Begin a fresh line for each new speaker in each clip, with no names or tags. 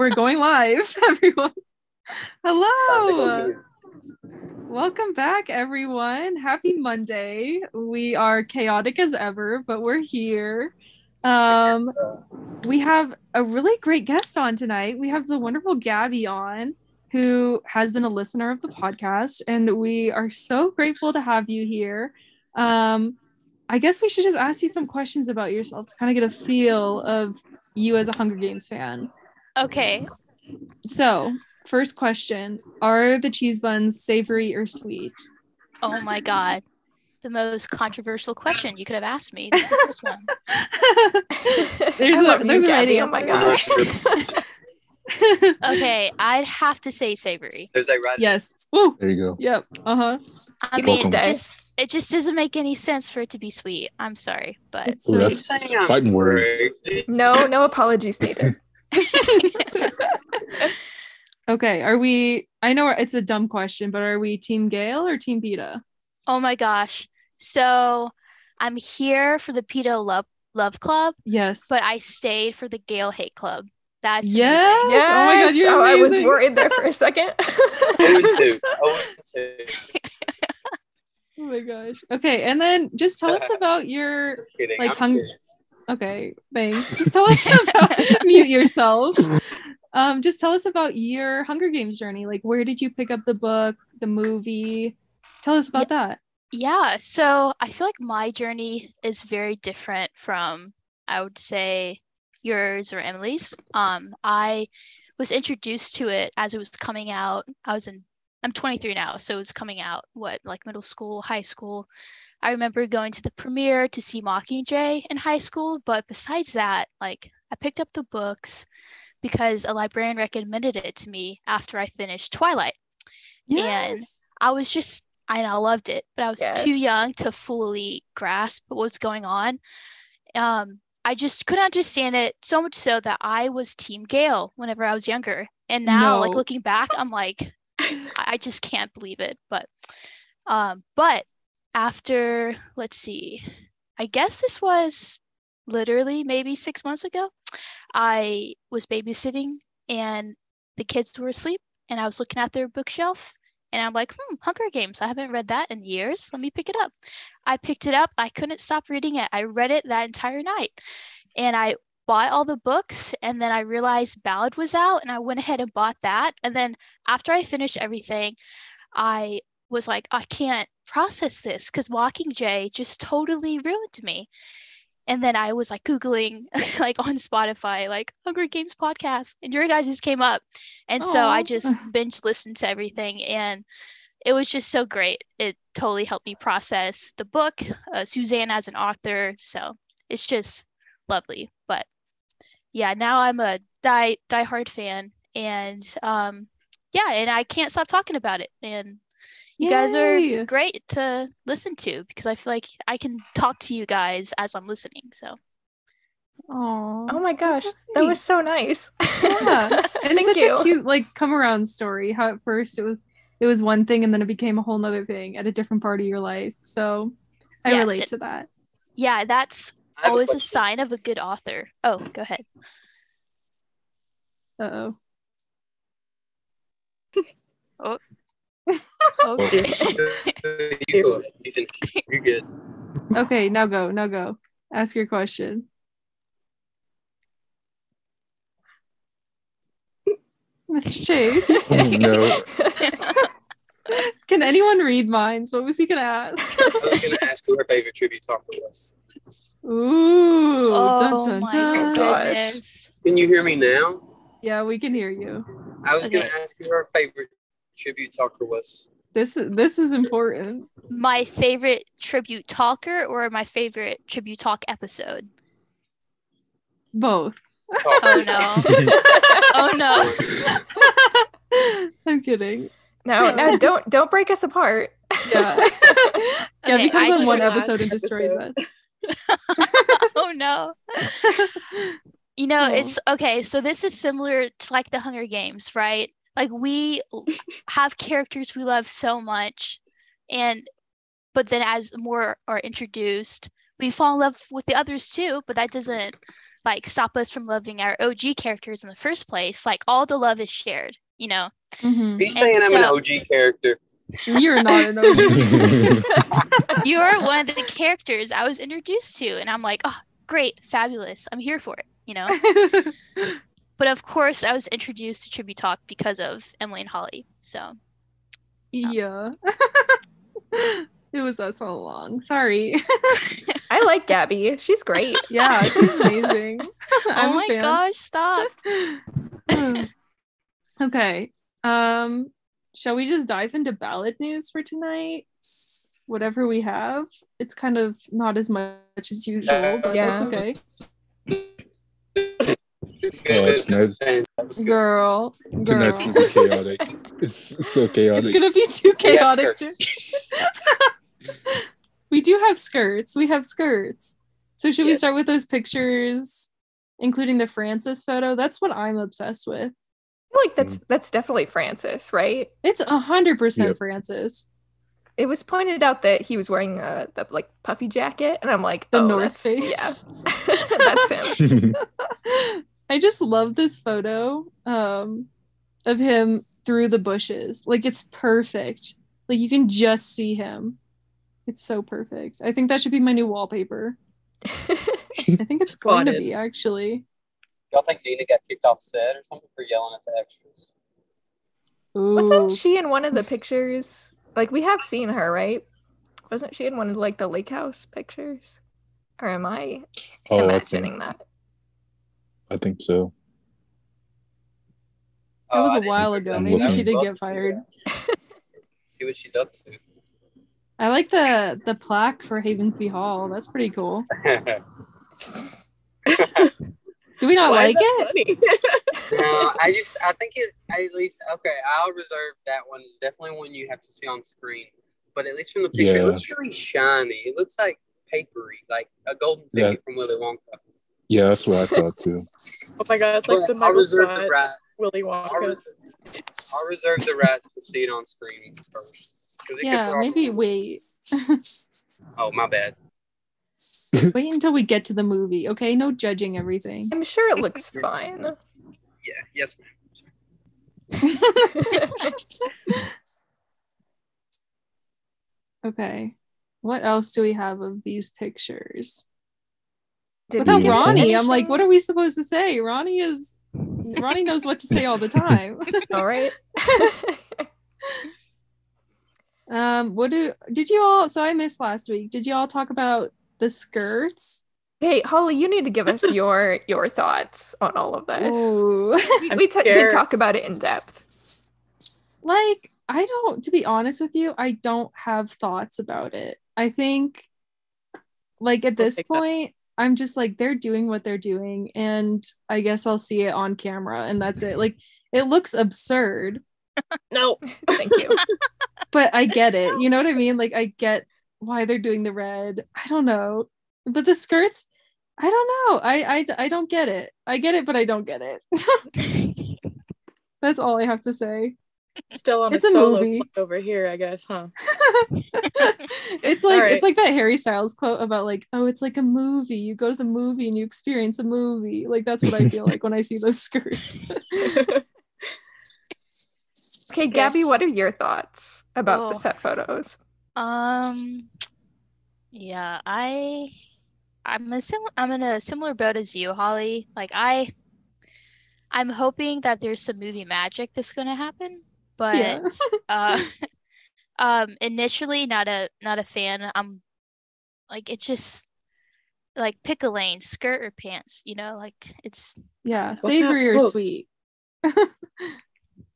we're going live, everyone. Hello. Welcome back, everyone. Happy Monday. We are chaotic as ever, but we're here. Um, we have a really great guest on tonight. We have the wonderful Gabby on, who has been a listener of the podcast, and we are so grateful to have you here. Um, I guess we should just ask you some questions about yourself to kind of get a feel of you as a Hunger Games fan.
Okay.
So, first question Are the cheese buns savory or sweet?
Oh my god. The most controversial question you could have asked me. This is the first one.
there's
I
a,
love you,
there's a right
Gabby. Oh my
answer.
gosh.
Okay, I'd have to say savory.
There's like right.
yes. Woo.
There you go.
Yep. Uh huh.
I
You
mean,
can
it just it just doesn't make any sense for it to be sweet. I'm sorry, but
Ooh,
sweet.
that's fighting words.
No, no apologies needed.
Okay. Are we? I know it's a dumb question, but are we Team Gale or Team Peeta?
oh my gosh. So I'm here for the Peeta Love Love Club,
Yes.
but I stayed for the Gale Hate Club. That's
Yes.
amazing.
Yes.
Oh my God, you're
oh, I was worried there for a second.
Oh, and. Oh, and two.
oh my gosh. Okay. And then just tell us uh, about your.
Just.
Like
I'm
hung-
kidding.
Okay. Thanks. Just tell us about. mute yourself. Um, just tell us about your Hunger Games journey. Like, where did you pick up the book, the movie? Tell us about that.
Yeah, so I feel like my journey is very different from, I would say, yours or Emily's. Um, I was introduced to it as it was coming out. I was in, I'm 23 now, so it was coming out, what, like middle school, high school. I remember going to the premiere to see Mockingjay in high school, but besides that, like, I picked up the books because a librarian recommended it to me after I finished Twilight.
Yes.
And I was just I know, I loved it, but I was too young to fully grasp what was going on. Um, I just couldn't understand it so much so that I was Team Gale whenever I was younger. And now, like looking back, I'm like, I I just can't believe it. But um, but after let's see, I guess this was literally maybe six months ago. I was babysitting and the kids were asleep and I was looking at their bookshelf and I'm like, hmm, Hunger Games. I haven't read that in years. Let me pick it up. I picked it up. I couldn't stop reading it. I read it that entire night. And I bought all the books and then I realized Ballad was out and I went ahead and bought that. And then after I finished everything, I was like, I can't process this because Mockingjay just totally ruined me. And then I was like Googling like on Spotify, like Hunger Games podcast, and your guys' just came up. And so I just binge listened to everything and it was just so great. It totally helped me process the book, uh, Suzanne as an author. So it's just lovely. But yeah, now I'm a die diehard fan, and um, yeah, and I can't stop talking about it. And you guys are great to listen to because I feel like I can talk to you guys as I'm listening. So
Aw.
oh my gosh, that was so nice.
yeah and it's
Thank
such
you.
a cute like come around story how at first it was it was one thing and then it became a whole nother thing at a different part of your life so i
Yes,
relate
it-
to that
yeah, that's
I a
always a sign of a good author. Oh, go ahead.
uh-oh oh,
Okay.
you go. You finish. You're good.
okay now go now go ask your question mr chase
Oh, no.
can anyone read minds what was he gonna ask
I was gonna ask who her favorite tribute talker was.
ooh dun,
oh
dun,
my
dun.
gosh.
Can you hear me now?
yeah we can hear you
I was gonna ask who her favorite tribute talker was.
this is this is important
My favorite tribute talker or my favorite tribute talk episode?
both
Talker.
Oh no. oh no.
i'm kidding
no, no, don't don't break us apart.
yeah Gabby
Okay,
comes
I
on one
last
episode and destroys us.
oh no. You know,
Oh.
it's okay. So this is similar to like the Hunger Games, right? Like we have characters we love so much, and but then as more are introduced, we fall in love with the others too. But that doesn't like stop us from loving our OG characters in the first place. Like all the love is shared, you know.
Mhm.
He's saying I'm an OG character.
You're not an OG.
You are one of the characters I was introduced to, and I'm like, oh, great, fabulous. I'm here for it, you know. but of course, I was introduced to Tribute Talk because of Emily and Holly. So
yeah. it was us all along. Sorry.
I like Gabby. She's great.
yeah, she's amazing. I'm
oh my
fan.
gosh, stop.
okay. Um, shall we just dive into Ballad news for tonight? Whatever we have. It's kind of not as much as usual, but
Yeah.
that's okay.
It's nice.
That was good.
Girl. Girl.
Tonight's gonna be chaotic. It's, it's so
It's gonna be too chaotic.
skirts.
we do have skirts. We have skirts. So should we start with those pictures, including the Francis photo? That's what I'm obsessed with.
I feel like that's that's definitely Francis, right?
It's a hundred percent Francis.
It was pointed out that he was wearing uh, the like puffy jacket, and I'm like,
The
oh,
North
that's,
Face.
Yeah, that's him.
I just love this photo um, of him through the bushes. Like it's perfect. Like you can just see him. It's so perfect. I think that should be my new wallpaper. I think it's going to be actually.
Y'all think Nina got kicked off set or something for yelling at the extras?
Ooh.
Wasn't she in one of the pictures? Like we have seen her, right? Wasn't she in one of like the lake house pictures? Or am I
oh, I
imagining
think,
that?
I think so.
That was
Oh, I
a
uh,
while
think
ago.
that.
Maybe she did get fired.
See what she's up to.
I like the the plaque for Heavensbee Hall. That's pretty cool. Do we not
Why
like it?
no, I just I think it at least okay. I'll reserve that one. It's definitely one you have to see on screen. But at least from the picture,
Yeah.
it looks really shiny. It looks like papery, like a golden
Yeah.
ticket from Willy Wonka.
Yeah, that's what I thought too.
oh my god, it's like
But
the
I'll
Michael
reserve
Scott,
the right.
Willy
I'll,
Wonka.
reserve, I'll reserve the rat to see it on screen first. 'Cause it
Yeah,
gets all-
maybe wait.
Oh my bad.
Wait until we get to the movie, okay? No judging everything.
I'm sure it looks fine.
Yeah. Yes, ma'am.
okay. What else do we have of these pictures?
Did
Without Ronnie,
anything?
I'm like, what are we supposed to say? Ronnie is Ronnie knows what to say all the time.
All right.
um, what do did you all so I missed last week. Did you all talk about the skirts?
hey, Holly, you need to give us your your thoughts on all of this.
Ooh.
We,
I'm
t- did talk about it in depth.
like I don't to be honest with you, I don't have thoughts about it. I think like at
I'll
this
take that.
point, I'm just like they're doing what they're doing and I guess I'll see it on camera and that's it. Like it looks absurd,
No,
Thank you.
but I get it. You know what I mean? Like I get why they're doing the red. I don't know. But the skirts, I don't know. I I I don't get it. I get it, but I don't get it. That's all I have to say.
Still on
It's
a
a
solo
movie.
flight over here, I guess, huh?
it's like
Alright.
it's like that Harry Styles quote about like, oh, it's like a movie. You go to the movie and you experience a movie. Like that's what I feel like when I see those skirts.
Okay, Gabby, what are your thoughts about the
Oh.
set photos?
Um, yeah, I, I'm a sim- I'm in a similar boat as you, Holly. Like I, I'm hoping that there's some movie magic that's gonna happen, but
Yeah.
uh, um, initially not a not a fan. I'm like it's just like pick a lane, skirt or pants. You know, like it's
Yeah, savory or sweet.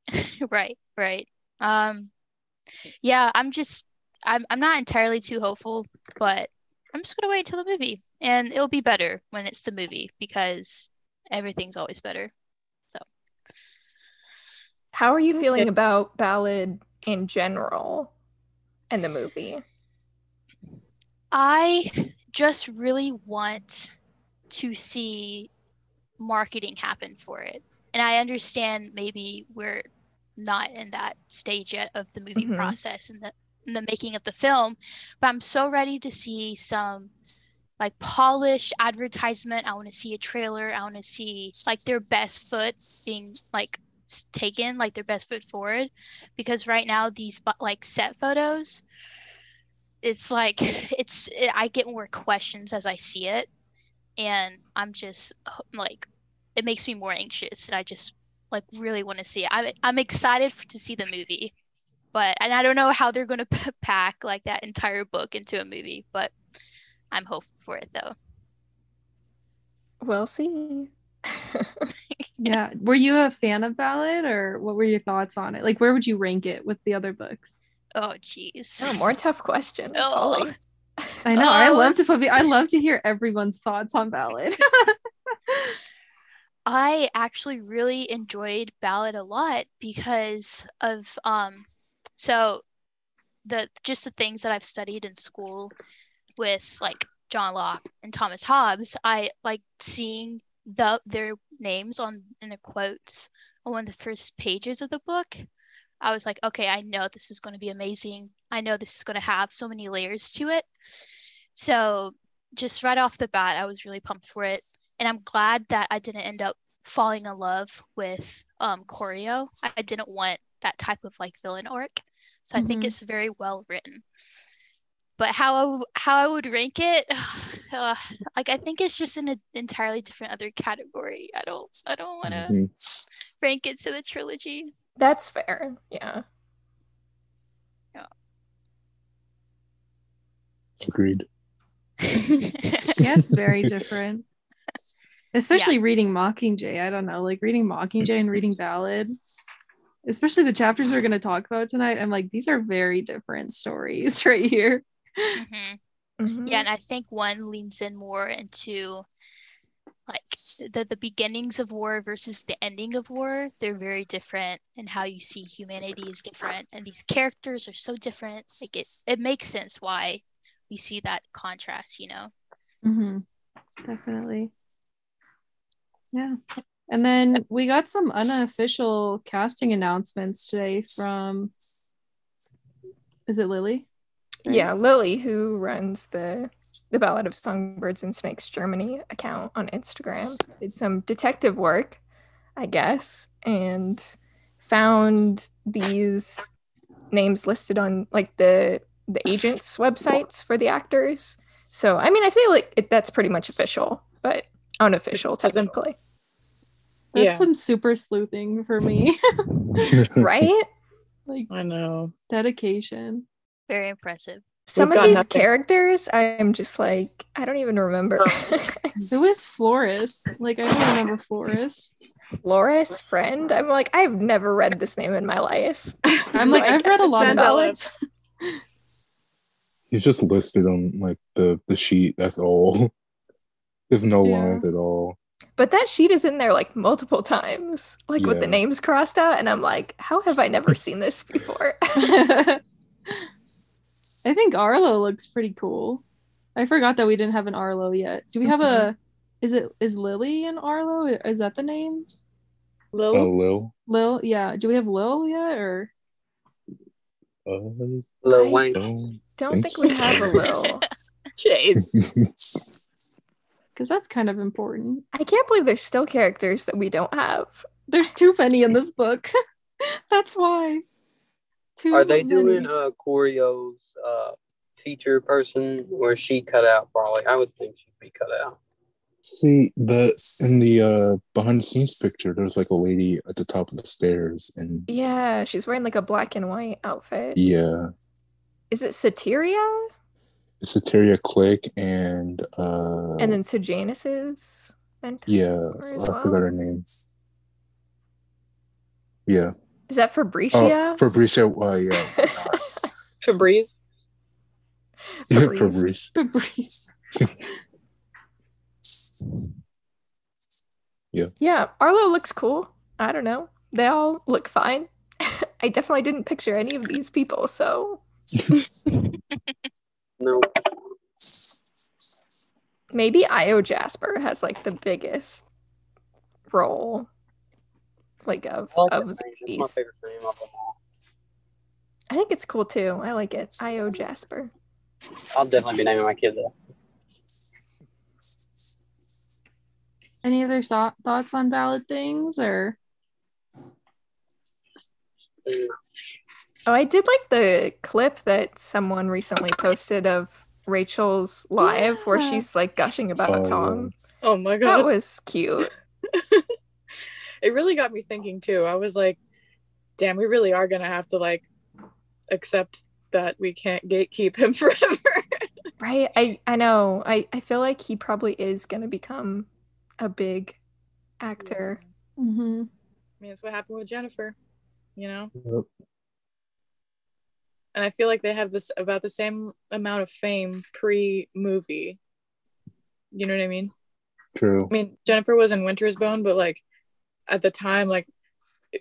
right, right. Um, yeah, I'm just I'm I'm not entirely too hopeful, but I'm just gonna wait until the movie, and it'll be better when it's the movie because everything's always better.
How are you feeling about ballad in general and the movie?
I just really want to see marketing happen for it. And I understand maybe we're not in that stage yet of the movie
Mhm.
process and the in the making of the film, but I'm so ready to see some like polished advertisement. I want to see a trailer. I want to see like their best foot being like taken, like their best foot forward. Because right now these like set photos, it's like it's it, I get more questions as I see it, and I'm just like it makes me more anxious, and I just like really want to see it. I'm I'm excited f- to see the movie, but and I don't know how they're gonna p- pack like that entire book into a movie, but I'm hopeful for it though.
We'll see.
Yeah. Were you a fan of Ballad or what were your thoughts on it? Like where would you rank it with the other books?
Oh jeez.
oh, more tough questions.
Oh.
I know. I
Oh.
love to put I love to hear everyone's thoughts on Ballad.
I actually really enjoyed Ballad a lot because of um so the just the things that I've studied in school with like John Locke and Thomas Hobbes, I like seeing the their names on in the quotes on one of the first pages of the book. I was like, okay, I know this is going to be amazing. I know this is going to have so many layers to it. So just right off the bat, I was really pumped for it and I'm glad that I didn't end up falling in love with um Coryo. I, didn't want that type of like villain arc. So I think
Mhm.
it's very well written. But how I, w- how I would rank it, uh, like I think it's just in an entirely different other category. I don't I don't want to
Mhm.
rank it to the trilogy.
That's fair. Yeah.
Agreed.
yeah, it's very different. Especially reading Mockingjay. I don't know, like reading Mockingjay and reading Ballad, especially the chapters we're going to talk about tonight. I'm like, these are very different stories right here.
Mhm.
Mhm.
Yeah, and I think one leans in more into like the the beginnings of war versus the ending of war. They're very different, and how you see humanity is different, and these characters are so different. Like it, it makes sense why we see that contrast. You know.
Mm-hmm. Definitely. Yeah. And then we got some unofficial casting announcements today from, is it Lily? Right?
Yeah, Lily, who runs the the Ballad of Songbirds and Snakes Germany account on Instagram, did some detective work, I guess, and found these names listed on like the the agents' websites for the actors. So I mean, I feel like it, that's pretty much official, but unofficial technically,
That's
Yeah.
some super sleuthing for me.
right?
like
I know.
dedication.
Very impressive.
Some of these
nothing.
characters, I'm just like, I don't even remember. Oh.
Who is Florus? Like, I don't remember Florus.
Florus Friend. I'm like, I've never read this name in my life.
I'm like,
I
I've read a lot of
Sandalip.
ballads.
He's just listed on like the the sheet. That's all. There's no
Yeah.
lines at all.
But that sheet is in there like multiple times, like with the names crossed out, and I'm like, how have I never seen this before?
I think Arlo looks pretty cool. I forgot that we didn't have an Arlo yet. Do we have a? Is it is Lily and Arlo? Is that the names?
Lil.
Uh, Lil.
Lil, yeah. Do we have Lil yet or?
Uh,
Lil
I
Wayne.
don't
Don't think we have a little.
Jeez.
Because that's kind of important.
I can't believe there's still characters that we don't have.
There's too many in this book. that's why. Too
Are they
many.
doing uh Coryo's uh teacher person or is she cut out probably? I would think she'd be cut out.
See the in the uh behind the scenes picture, there's like a lady at the top of the stairs, and
Yeah, she's wearing like a black and white outfit.
yeah,
Is it Satyria?
it's Satyria Click and uh
And then Sejanus's mentor?
yeah, I
well?
forgot her name. Yeah,
Is that
oh
Fabricia?
Fabricia. Uh, yeah,
Febreze.
Fabrice.
Fabrice.
Febreze.
Yeah, Arlo looks cool. I don't know. They all look fine. I definitely didn't picture any of these people, so
No.
maybe Io Jasper has like the biggest role, like of
I like
of
that name. It's my
these.
favorite name of them all.
I think it's cool too. I like it. Io Jasper.
I'll definitely be naming my kid that.
Any other so- thoughts on Ballad things or
Oh, I did like the clip that someone recently posted of Rachel's live where she's like gushing about
Oh,
a tongue.
Oh my god.
That was cute.
it really got me thinking too. I was like, damn, we really are gonna have to like accept that we can't gatekeep him forever.
Right? I I know. I I feel like he probably is going to become a big actor.
mm-hmm.
I mean, it's what happened with Jennifer, you know?
Yep.
And I feel like they have this about the same amount of fame pre movie. You know what I mean?
True.
I mean, Jennifer was in Winter's Bone, but like at the time, like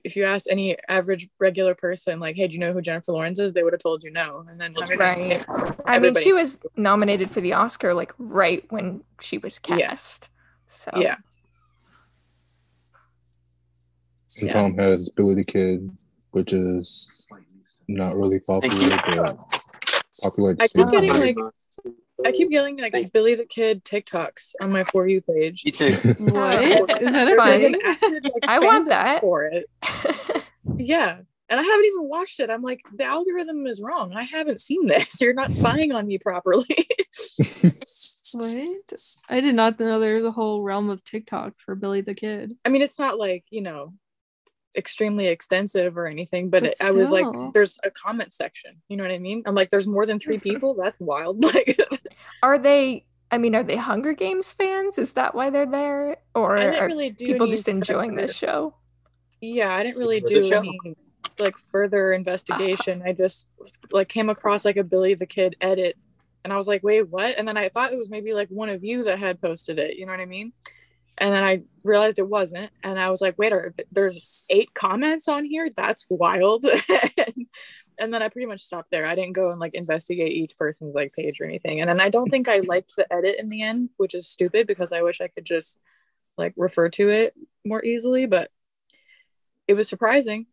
if you asked any average regular person, like, hey, do you know who Jennifer Lawrence is? They would have told you no. And then
Right.
Games,
I mean, she was nominated for the Oscar like right when she was
Yeah.
cast. So
Yeah.
And
Yeah.
Tom has Billy the Kid, which is not really popular, but popular
I keep getting like I keep getting like Billy the Kid TikToks on my for you page.
Me too.
What? Is that a
fun.
thing?
active, like,
I want that.
for it. Yeah. And I haven't even watched it. I'm like, the algorithm is wrong. I haven't seen this. You're not spying on me properly.
What? I did not know there was a whole realm of TikTok for Billy the Kid.
I mean, it's not like, you know, extremely extensive or anything, but,
But
it, I was like, there's a comment section. You know what I mean? I'm like, there's more than three people. That's wild. Like,
are they I mean, are they Hunger Games fans? Is that why they're there? Or are
really
people just enjoying this show?
Yeah, I didn't really do
show.
any like further investigation. I just like came across like a Billy the Kid edit and I was like, wait, what? And then I thought it was maybe like one of you that had posted it, you know what I mean? And then I realized it wasn't. And I was like, wait, are there's eight comments on here? That's wild. and, and then I pretty much stopped there. I didn't go and like investigate each person's like page or anything. And then I don't think I liked the edit in the end, which is stupid because I wish I could just like refer to it more easily, but it was surprising.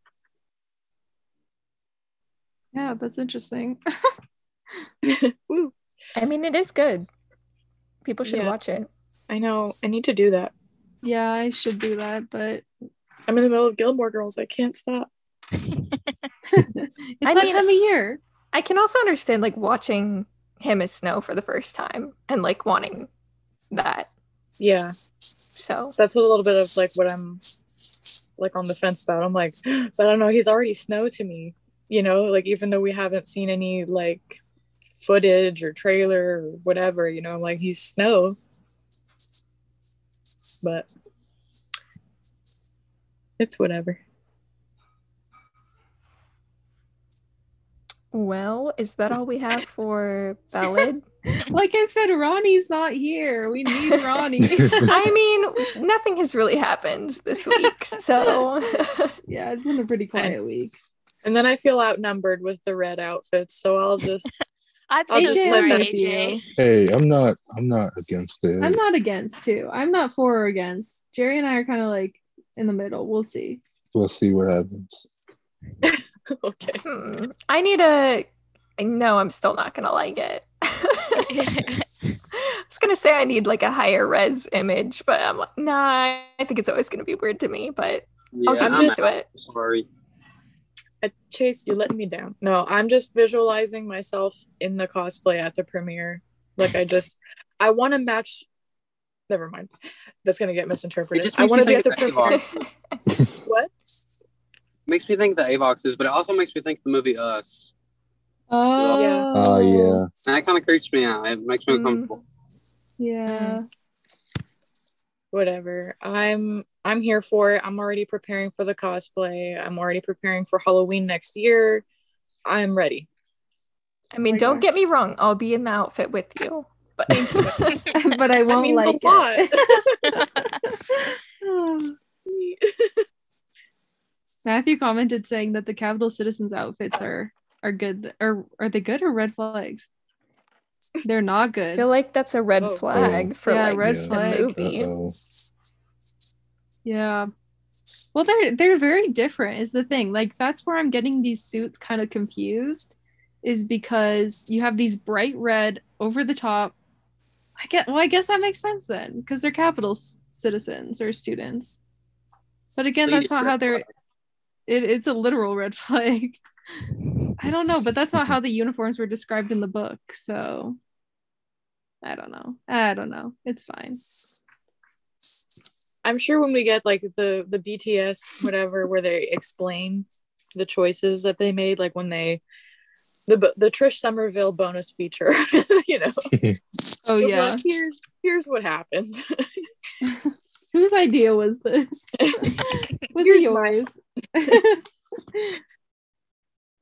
Yeah, that's interesting.
I mean, it is good. People should
Yeah.
watch it.
I know. I need to do that.
yeah, I should do that, but
I'm in the middle of Gilmore Girls. I can't stop.
it's
I
that
mean-
time of year.
I can also understand like watching him as Snow for the first time and like wanting that.
Yeah,
So
that's a little bit of like what I'm like on the fence about. I'm like, but I don't know. He's already Snow to me. You know, like even though we haven't seen any like footage or trailer or whatever, you know, like he's Snow. But it's whatever.
well, is that all we have for Ballad?
Like I said, Ronnie's not here. We need Ronnie.
I mean, nothing has really happened this week, so
yeah, it's been a pretty quiet week.
And then I feel outnumbered with the red outfits, so I'll just
I'm
I'll
so
just let
sorry,
them
AJ.
hey, I'm not. I'm not against it.
I'm not against too. I'm not for or against. Jerry and I are kind of like in the middle. We'll see.
We'll see what happens.
okay.
hmm, I need a. No, I'm still not gonna like it. I was gonna say I need like a higher res image, but I'm like, nah. I think it's always gonna be weird to me, but I'll
Yeah,
get
I'm
used to it.
sorry.
Uh, Chase, you're letting me down. No, I'm just visualizing myself in the cosplay at the premiere. Like I just, I want to match. Never mind. That's gonna get misinterpreted.
just
I
makes
want to be at the premiere. what?
Makes me think the Avoxes, but it also makes me think the movie Us.
Oh,
Yeah.
Oh yeah.
And that kind of creeps me out. It makes me
Mm.
uncomfortable.
yeah.
Whatever. I'm I'm here for it. I'm already preparing for the cosplay. I'm already preparing for Halloween next year. I'm ready.
I mean, oh
my
don't
gosh.
get me wrong. I'll be in the outfit with you, but
but I won't
means a
like it. Matthew commented saying that the Capitol Citizens outfits are are good. Or are they good or red flags? They're not good.
I
good.
feel like that's a red
Oh.
flag oh. for
Yeah,
like
red
the
flag.
movie.
Uh-oh.
Yeah. Well, they're they're very different. Is the thing like that's where I'm getting these suits kind of confused, is because you have these bright red over the top I get. Well, I guess that makes sense then, because they're Capitol s- citizens or students. But again, that's not how they're. It, it's a literal red flag. I don't know, but that's not how the uniforms were described in the book. So I don't know. I don't know. It's fine.
I'm sure when we get like the the BTS whatever where they explain the choices that they made, like when they the the Trish Summerville bonus feature, you know.
Oh
They'll
yeah.
like, here's here's what happened.
Whose idea was this? Was
Here's
it
mine.
yours?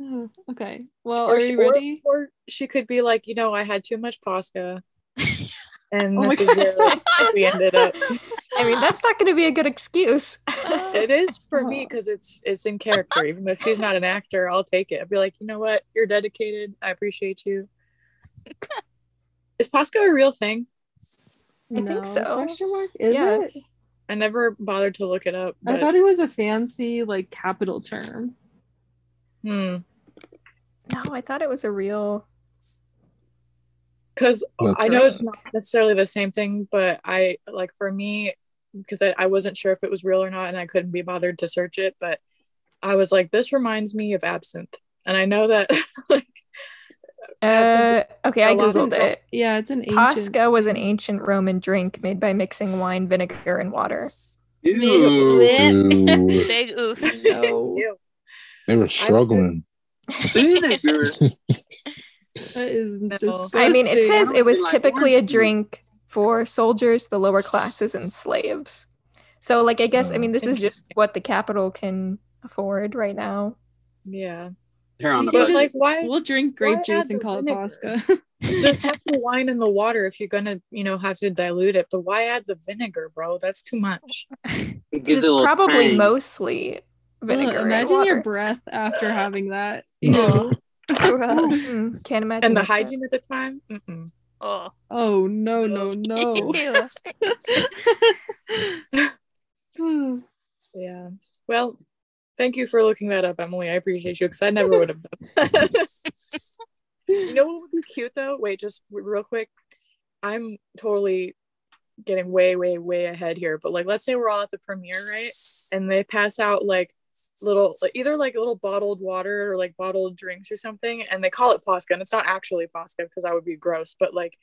Oh, okay. Well,
or,
are
she,
we
or,
ready?
or she could be like, you know, I had too much pasta, and
Oh
this is where we ended up.
I mean, that's not going to be a good excuse.
It is for me
Oh.
because it's it's in character. Even though she's not an actor, I'll take it. I'll be like, you know what, you're dedicated. I appreciate you. Is Posca a real thing?
I think so.
Question mark? Is
Yeah.
it?
I never bothered to look it up.
I thought it was a fancy like Capitol term.
hmm.
No, I thought it was a real.
because
That's
I know it's not necessarily the same thing, but I like for me because I, I wasn't sure if it was real or not, and I couldn't be bothered to search it. But I was like, this reminds me of absinthe, and I know that like
Uh, okay, I
A lot of
googled
them-
it.
Yeah, it's an ancient.
Posca was an ancient Roman drink made by mixing wine, vinegar, and water.
Ew.
Ooh,
Big oof.
No,
ew.
they were struggling.
Vinegar.
that is
No.
I mean, it says it was
Like
typically a
orange juice.
drink for soldiers, the lower classes, and slaves. So, like, I guess, I oh, mean, this is just what the Capitol can afford right now.
yeah.
Hair on the
But
just-
like, why
We'll drink
why
grape juice and
the
call it
vinegar?
Posca.
just have the wine in the water if you're gonna, you know, have to dilute it? But why add the vinegar, bro? That's too much.
It
It's
gives it a little
probably
tang.
mostly
Ugh,
vinegar. and
imagine your breath after having that.
Ugh.
Gross.
Mm, can't imagine.
And the
that.
hygiene at the time. Mm-mm.
Oh.
Oh no no no.
Yeah. Well, thank you for looking that up, Emily. I appreciate you because I never would have done. you know what would be cute though? Wait, just real quick. I'm totally getting way, way, way ahead here. But like, let's say we're all at the premiere, right? And they pass out like little, like, either like a little bottled water or like bottled drinks or something, and they call it Posca, and it's not actually Posca because that would be gross. But like,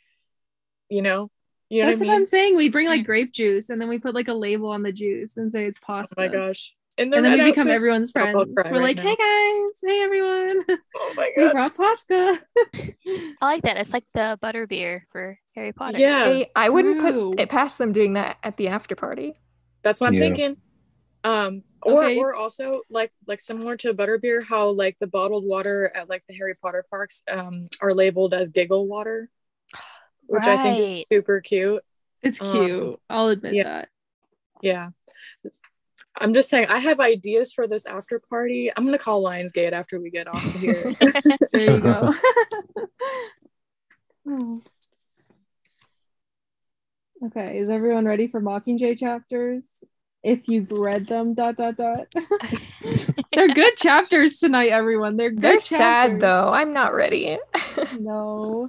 you know, you know
That's
what
what
I mean?
I'm saying. We bring like grape juice and then we put like a label on the juice and say it's
Oh my gosh! In the
And then we become everyone's
Oh,
friends. We're
right
like,
now.
hey guys, hey everyone,
Oh my
we brought Posca.
I like that. It's like the butter beer for Harry Potter.
Yeah,
I, I wouldn't
True.
put it past them doing that at the after party.
That's what I'm
Yeah.
thinking. Um, or
Okay.
or also like like similar to butterbeer, how like the bottled water at like the Harry Potter parks um are labeled as giggle water, which I think is super cute.
It's
Um,
cute. I'll admit
yeah.
that.
Yeah. I'm just saying I have ideas for this after party. I'm gonna call Lionsgate after we get off of here.
There you go. Oh. okay, is everyone ready for Mockingjay chapters? If you've read them, dot dot dot. They're good chapters tonight, everyone. They're good
They're
chapters.
sad though. I'm not ready.
No.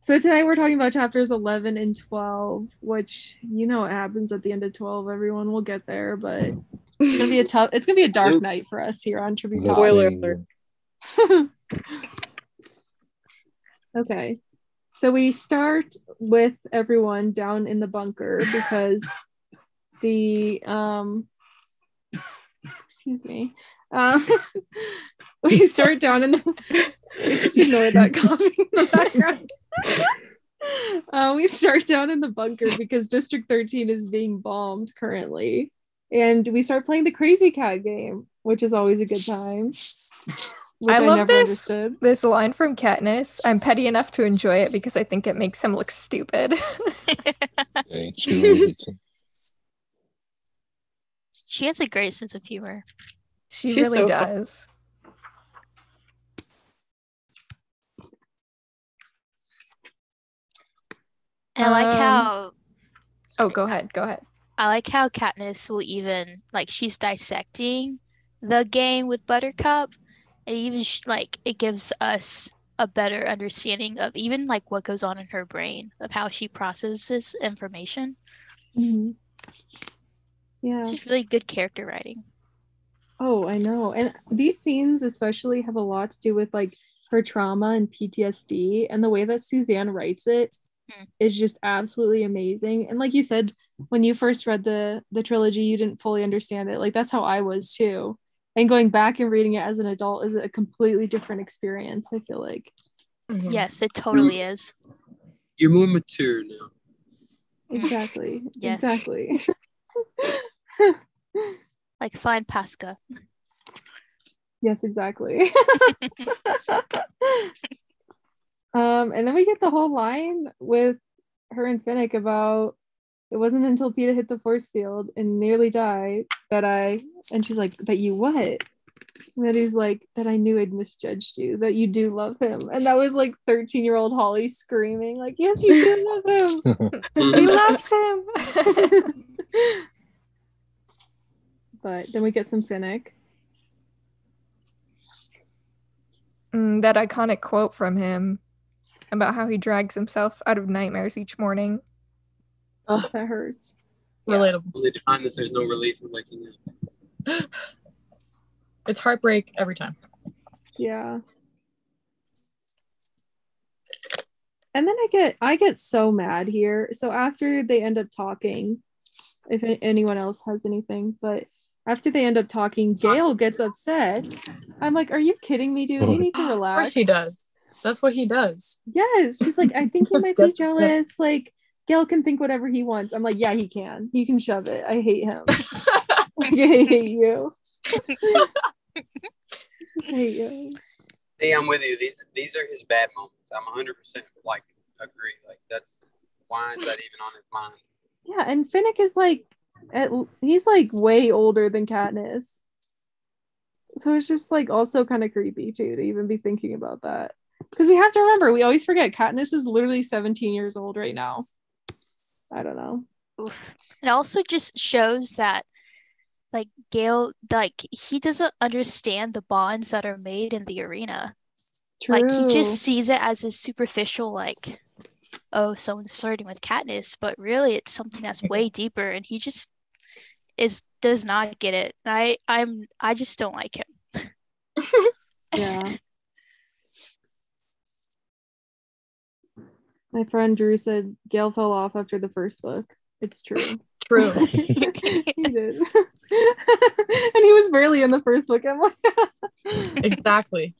So tonight we're talking about chapters 11 and 12, which you know what happens at the end of 12. Everyone will get there, but it's gonna be a tough. It's gonna be a dark
Nope.
night for us here on Tribute
Spoiler alert.
Okay. So we start with everyone down in the bunker because the um excuse me. Um we start down in the just ignore that coughing in the background. Uh, we start down in the bunker because District 13 is being bombed currently. And we start playing the Crazy Cat game, which is always a good time. Which
I
I,
love
never
this.
understood.
This line from Katniss, I'm petty enough to enjoy it because I think it makes him look stupid.
Yeah, she really hates him.
she has a great sense of humor.
she
She's
really
so fun.
does.
And I like
Um,
how
Oh, go ahead. Go ahead.
I like how Katniss will even like she's dissecting the game with Buttercup, and even like it gives us a better understanding of even like what goes on in her brain of how she processes information.
Mhm. Yeah.
It's just really good character writing.
Oh, I know. And these scenes especially have a lot to do with like her trauma and PTSD and the way that Suzanne writes it
Hmm.
is just absolutely amazing. And like you said, when you first read the the trilogy, you didn't fully understand it. Like that's how I was too. And going back and reading it as an adult is a completely different experience, I feel like.
Mhm.
Yes, it totally is.
You're more mature now.
Exactly.
Yes.
Exactly.
Like find Posca.
Yes, exactly. um, and then we get the whole line with her and Finnick about it wasn't until Peeta hit the force field and nearly died that I and she's like, that you what? And that he's like, that I knew I'd misjudged you, that you do love him. And that was like 13 year old Holly screaming, like, yes, you do love him.
he loves him.
but then we get some Finnick.
Mm, that iconic quote from him about how he drags himself out of nightmares each morning.
Oh, That hurts.
Relatable.
Only time that there's no relief in waking up.
It's heartbreak every time.
Yeah. And then I get I get so mad here. So after they end up talking, if anyone else has anything, but after they end up talking, Gale gets upset. I'm like, "Are you kidding me, dude? You need to relax.
Of
relax."
course he does. That's what he does.
Yes, she's like, "I think he might be
gets upset.
jealous." Like, Gale can think whatever he wants. I'm like, "Yeah, he can. He can shove it. I hate him. like, I hate you. I just hate you."
Hey, I'm with you. These these are his bad moments. I'm 100 percent like agree. Like that's why is that even on his mind?
Yeah, and Finnick is like, at, he's like way older than Katniss. So it's just like also kind of creepy too to even be thinking about that. Because we have to remember, we always forget Katniss is literally 17 years old right now. I don't know.
Oof. It also just shows that like Gale like he doesn't understand the bonds that are made in the arena. True. Like he just sees it as a superficial like oh someone's flirting with Katniss, but really it's something that's way deeper and he just is does not get it. I I'm I just don't like him.
yeah. My friend Drew said Gale fell off after the first book. It's true.
True.
he did. and he was barely in the first book. I'm like,
exactly.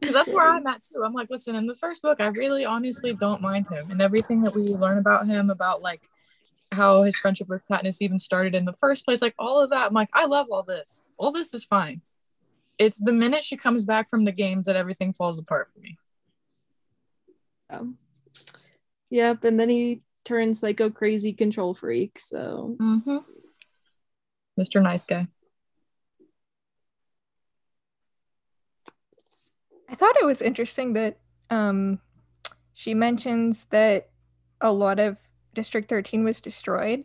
Because that's where I'm at too. I'm like, listen, in the first book, I really honestly don't mind him. And everything that we learn about him, about like how his friendship with Katniss even started in the first place, like all of that, I'm like, I love all this. All this is fine. It's the minute she comes back from the games that everything falls apart for me.
Um, yep, and then he turns psycho crazy control freak. So
Mm-hmm. Mr. Nice Guy.
I thought it was interesting that um, she mentions that a lot of District 13 was destroyed.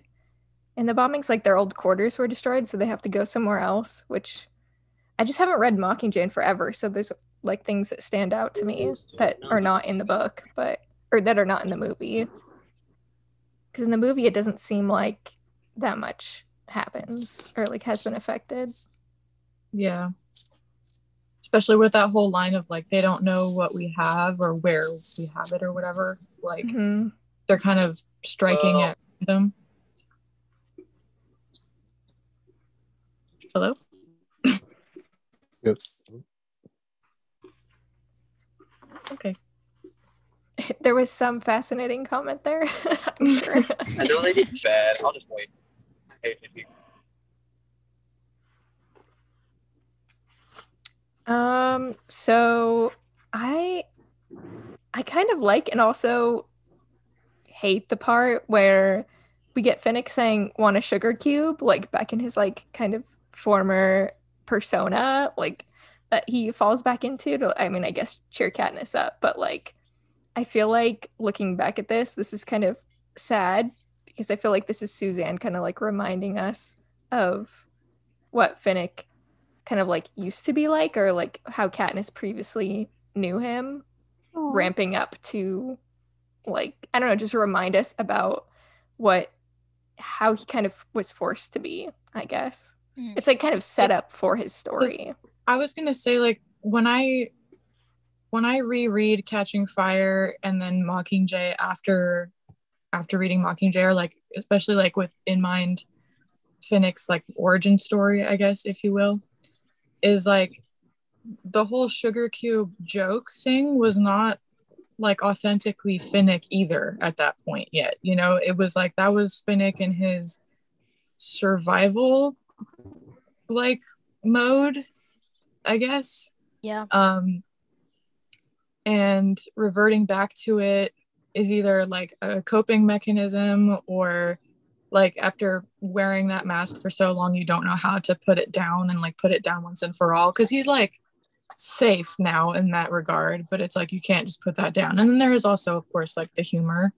In the bombings, like their old quarters were destroyed, so they have to go somewhere else, which I just haven't read Mockingjay in forever. So there's like things that stand out to me that are not in the book, but or that are not in the movie. Because in the movie, it doesn't seem like that much happens or like has been affected.
Yeah. Especially with that whole line of like, they don't know what we have or where we have it or whatever. Like,
Mhm.
they're kind of striking
Well-
at them. Hello?
Yep.
Okay.
There was some fascinating comment there. I'm sure.
I know they did bad. I'll just wait. I hate it here.
Um, so I I kind of like and also hate the part where we get Finnick saying want a sugar cube, like back in his like kind of former persona, like that he falls back into to I mean, I guess cheer Katniss up, but like I feel like looking back at this, this is kind of sad because I feel like this is Suzanne kind of like reminding us of what Finnick kind of like used to be like or like how Katniss previously knew him,
Aw.
ramping up to like I don't know, just remind us about what how he kind of was forced to be, I guess.
Mm.
It's like kind of set up for his story.
I was gonna say like when I when I reread Catching Fire and then Mockingjay after after reading Mockingjay, or like especially like with in mind Finnick's like origin story, I guess if you will, is like the whole sugar cube joke thing was not like authentically Finnick either at that point yet. You know, it was like that was Finnick in his survival like mode, I guess
Yeah.
um and reverting back to it is either like a coping mechanism or like after wearing that mask for so long you don't know how to put it down and like put it down once and for all because he's like safe now in that regard but it's like you can't just put that down. And then there is also of course like the humor.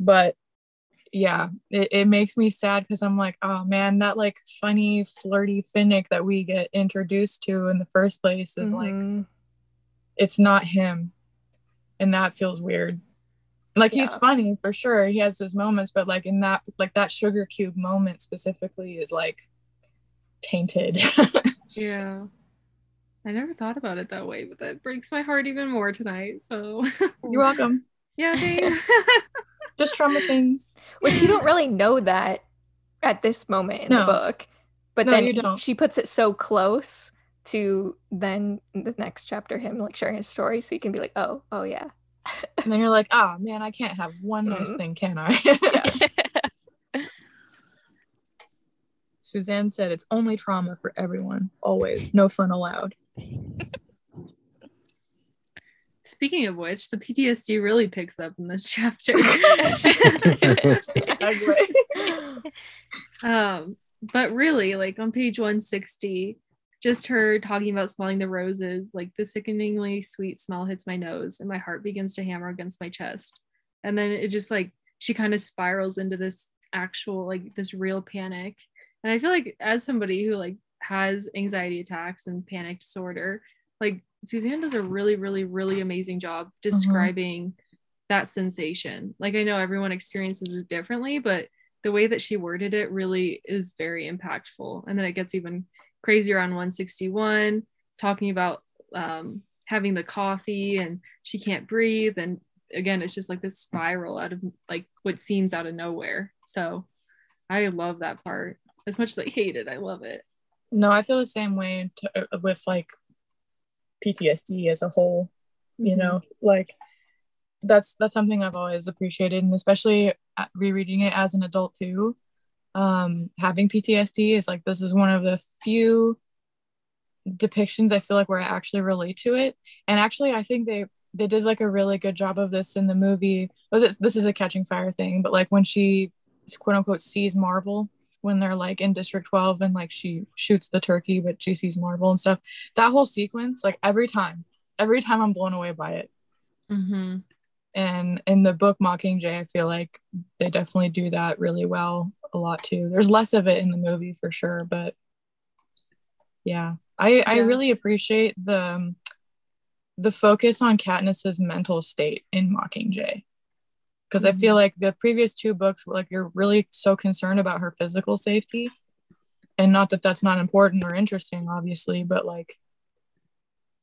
But yeah it, it makes me sad because i'm like oh man that like funny flirty finnick that we get introduced to in the first place is like
Mhm.
it's not him. And that feels weird like he's funny for sure he has his moments but like in that like that sugar cube moment specifically is like tainted
Yeah. I never thought about it that way, but that breaks my heart even more tonight. So
you're welcome
yeah, thanks.
just trauma things
Which you don't really know that at this moment in the
No.
book. But
No,
then
you don't.
she puts it so close to then the next chapter him like sharing his story so you can be like, oh, oh yeah.
and then you're like ah man i can't have one nice
Mhm.
thing can i? Suzanne said it's only trauma for everyone always. No fun allowed.
Speaking of which, the PTSD really picks up in this chapter. um, but really, like on page 160, just her talking about smelling the roses, like the sickeningly sweet smell hits my nose and my heart begins to hammer against my chest. And then it just like she kind of spirals into this actual, like this real panic. And I feel like as somebody who like has anxiety attacks and panic disorder, like Suzanne does a really, really, really amazing job mm-hmm. describing that sensation. Like I know everyone experiences it differently, but the way that she worded it really is very impactful. And then it gets even crazier on 161, talking about um, having the coffee and she can't breathe. And again, it's just like this spiral out of like what seems out of nowhere. So I love that part. As much as I hate it, I love it.
no i feel the same way to, with like ptsd as a whole you
Mhm.
know like that's that's something i've always appreciated and especially rereading it as an adult too um having ptsd is like this is one of the few depictions i feel like where i actually relate to it. And actually i think they they did like a really good job of this in the movie. Well this, this is a catching fire thing but like when she quote unquote sees marvel when they're like in district 12 and like she shoots the turkey but she sees marvel and stuff that whole sequence like every time every time i'm blown away by it.
Mm-hmm.
and in the book mockingjay i feel like they definitely do that really well a lot too. There's less of it in the movie for sure but yeah. I i really appreciate the um, the focus on katniss's mental state in mockingjay. Because i feel like the previous two books were like you're really so concerned about her physical safety. And not that that's not important or interesting obviously but like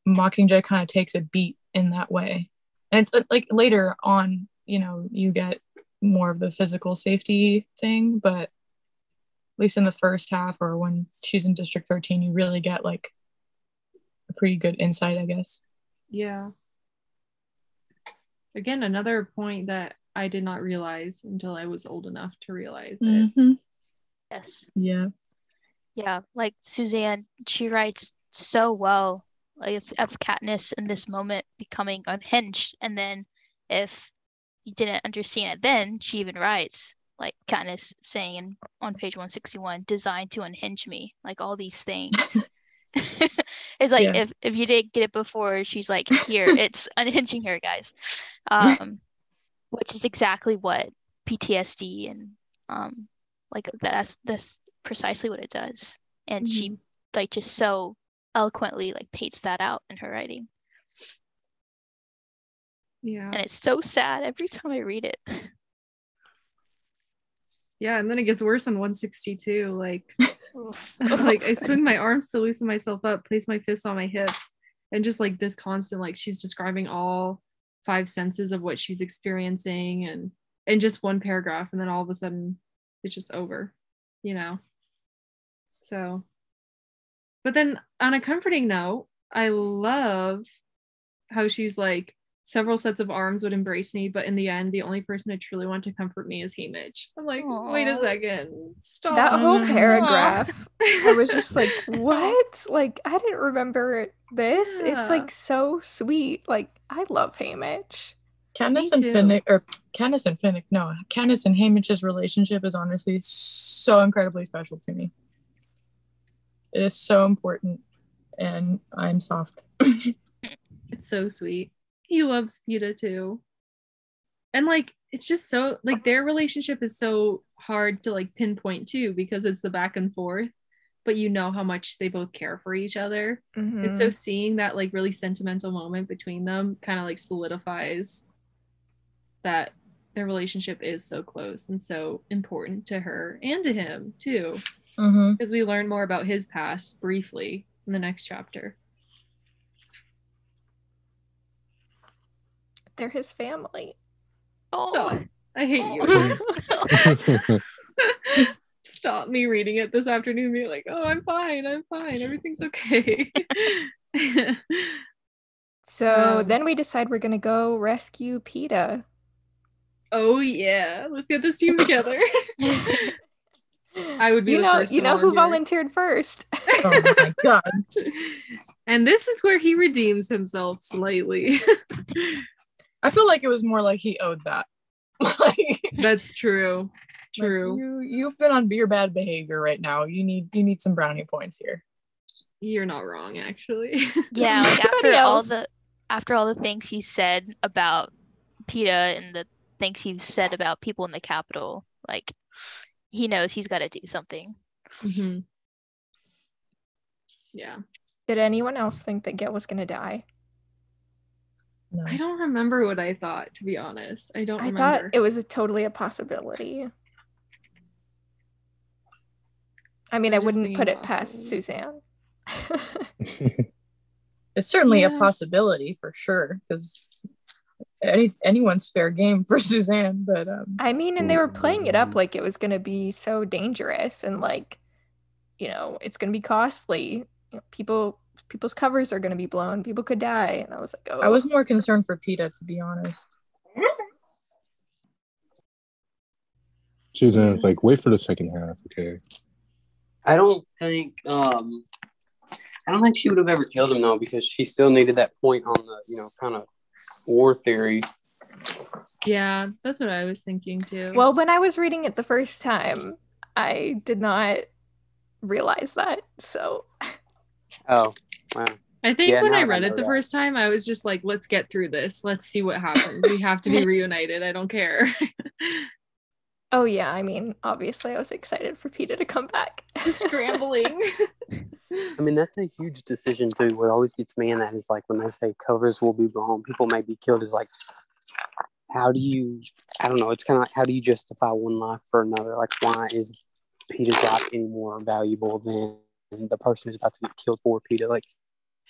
mockingjay kind of takes a beat in that way. And it's uh, like later on you know you get more of the physical safety thing but at least in the first half or when she's in district 13 you really get like a pretty good insight i guess
Yeah. Again, another point that I did not realize until I was old enough to realize it. Mm-hmm.
yes.
yeah
Yeah, like Suzanne, she writes so well like of, of Katniss in this moment becoming unhinged, and then if you didn't understand it, then she even writes like Katniss saying in, on page one sixty one, designed to unhinge me, like all these things. it's like
Yeah.
if if you didn't get it before, she's like, here, it's unhinging her, guys, um, which is exactly what PTSD and um like that's that's precisely what it does. And she like just so eloquently like paints that out in her writing
Yeah.
and it's so sad every time I read it.
Yeah, and then it gets worse on 162. Like, like I oh, swing my arms to loosen myself up, place my fists on my hips, and just like this constant, like she's describing all five senses of what she's experiencing and in just one paragraph, and then all of a sudden it's just over, you know. So but then on a comforting note, I love how she's like several sets of arms would embrace me, but in the end, the only person I truly want to comfort me is Haymitch. I'm like, wait a second, stop.
That whole paragraph, I was just like, what? Like, I didn't remember this. It's like so sweet. Like, I love
Haymitch.
Katniss
and
too.
Finnick, or Katniss and Finnick, no, Katniss and Haymitch's relationship is honestly so incredibly special to me. It is so important, and I'm soft.
It's so sweet. He loves Peeta too. And like it's just so like their relationship is so hard to like pinpoint too because it's the back and forth, but you know how much they both care for each other. And
Mhm.
so seeing that like really sentimental moment between them kind of like solidifies that their relationship is so close and so important to her and to him too
Mm-hmm.
because we learn more about his past briefly in the next chapter.
They're his family.
Oh.
Stop. I hate you.
Oh.
Stop me reading it this afternoon. Be like, oh, I'm fine. I'm fine. Everything's okay.
So
Um,
then we decide we're gonna go rescue Peeta.
oh yeah, let's get this team together. I would be
You
the
know,
first
you know who volunteered first.
Oh my god.
and this is where he redeems himself slightly.
I feel like it was more like he owed that. like,
That's true.
like,
True.
you you've been on your bad behavior right now. You need you need some brownie points here.
You're not wrong, actually.
yeah, like
Everybody
after all the after all the things he said about Peeta and the things he said about people in the Capitol, like he knows he's got to do something.
Mhm. Yeah.
Did anyone else think that Gale was gonna die?
No.
I don't remember what I thought, to be honest. I don't
I
remember.
thought it was a totally a possibility. I mean, I
I'm just
wouldn't put
thinking
it past
possibility.
Suzanne.
It's certainly
Yeah.
a possibility for sure because any anyone's fair game for Suzanne, but um
I mean, and they were playing it up like it was going to be so dangerous and like, you know, it's going to be costly. You know, people, people's covers are going to be blown. People could die, and I was like, oh,
I was more concerned for Peeta to be honest.
Suzanne's like, wait for the second half, okay?
I don't think um I don't think she would have ever killed him though because she still needed that point on the you know kind of war theory.
Yeah, that's what I was thinking too.
Well, when I was reading it the first time, I did not realize that. So
Oh wow.
I think
Yeah,
when
now
I
I
read it the
that.
first time, I was just like, let's get through this. Let's see what happens. We have to be reunited. I don't care.
Oh yeah, I mean, obviously I was excited for Peeta to come back.
just scrambling.
I mean that's a huge decision too. What always gets me in that is like when they say covers will be blown, people may be killed is like how do you I don't know, it's kinda like how do you justify one life for another? Like why is Peeta's life any more valuable than the person who's about to get killed for Peter? Like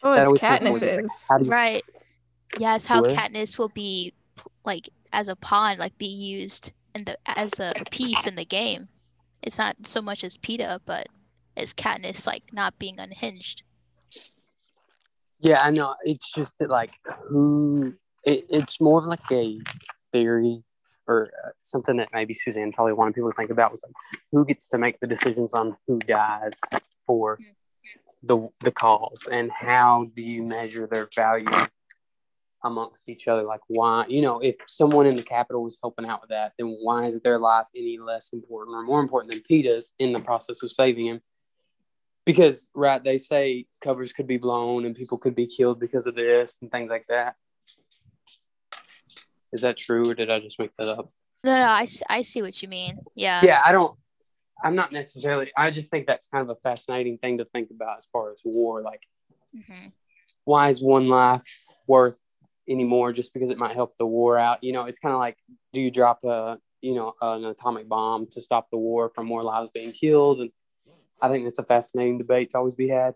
Oh,
that
it's
like, you
Right. Yes, how
Where?
Katniss will be like as a pawn, like be used in the as a piece in the game. It's not so much as Peeta, but as Katniss like not being unhinged.
Yeah, I know. It's just that, like, who? It, it's more of like a theory or uh, something that maybe Suzanne probably wanted people to think about was like, who gets to make the decisions on who dies for the the cause, and how do you measure their value amongst each other? Like, why? You know, if someone in the Capitol was helping out with that, then why is their life any less important or more important than Peeta's in the process of saving him? because right they say covers could be blown and people could be killed because of this and things like that is that true or did i just make that up
No, no, I, I see what you mean. Yeah.
yeah i don't i'm not necessarily i just think that's kind of a fascinating thing to think about as far as war like
Mhm.
why is one life worth anymore just because it might help the war out. You know, it's kind of like, do you drop a you know an atomic bomb to stop the war from more lives being killed? And I think it's a fascinating debate to always be had.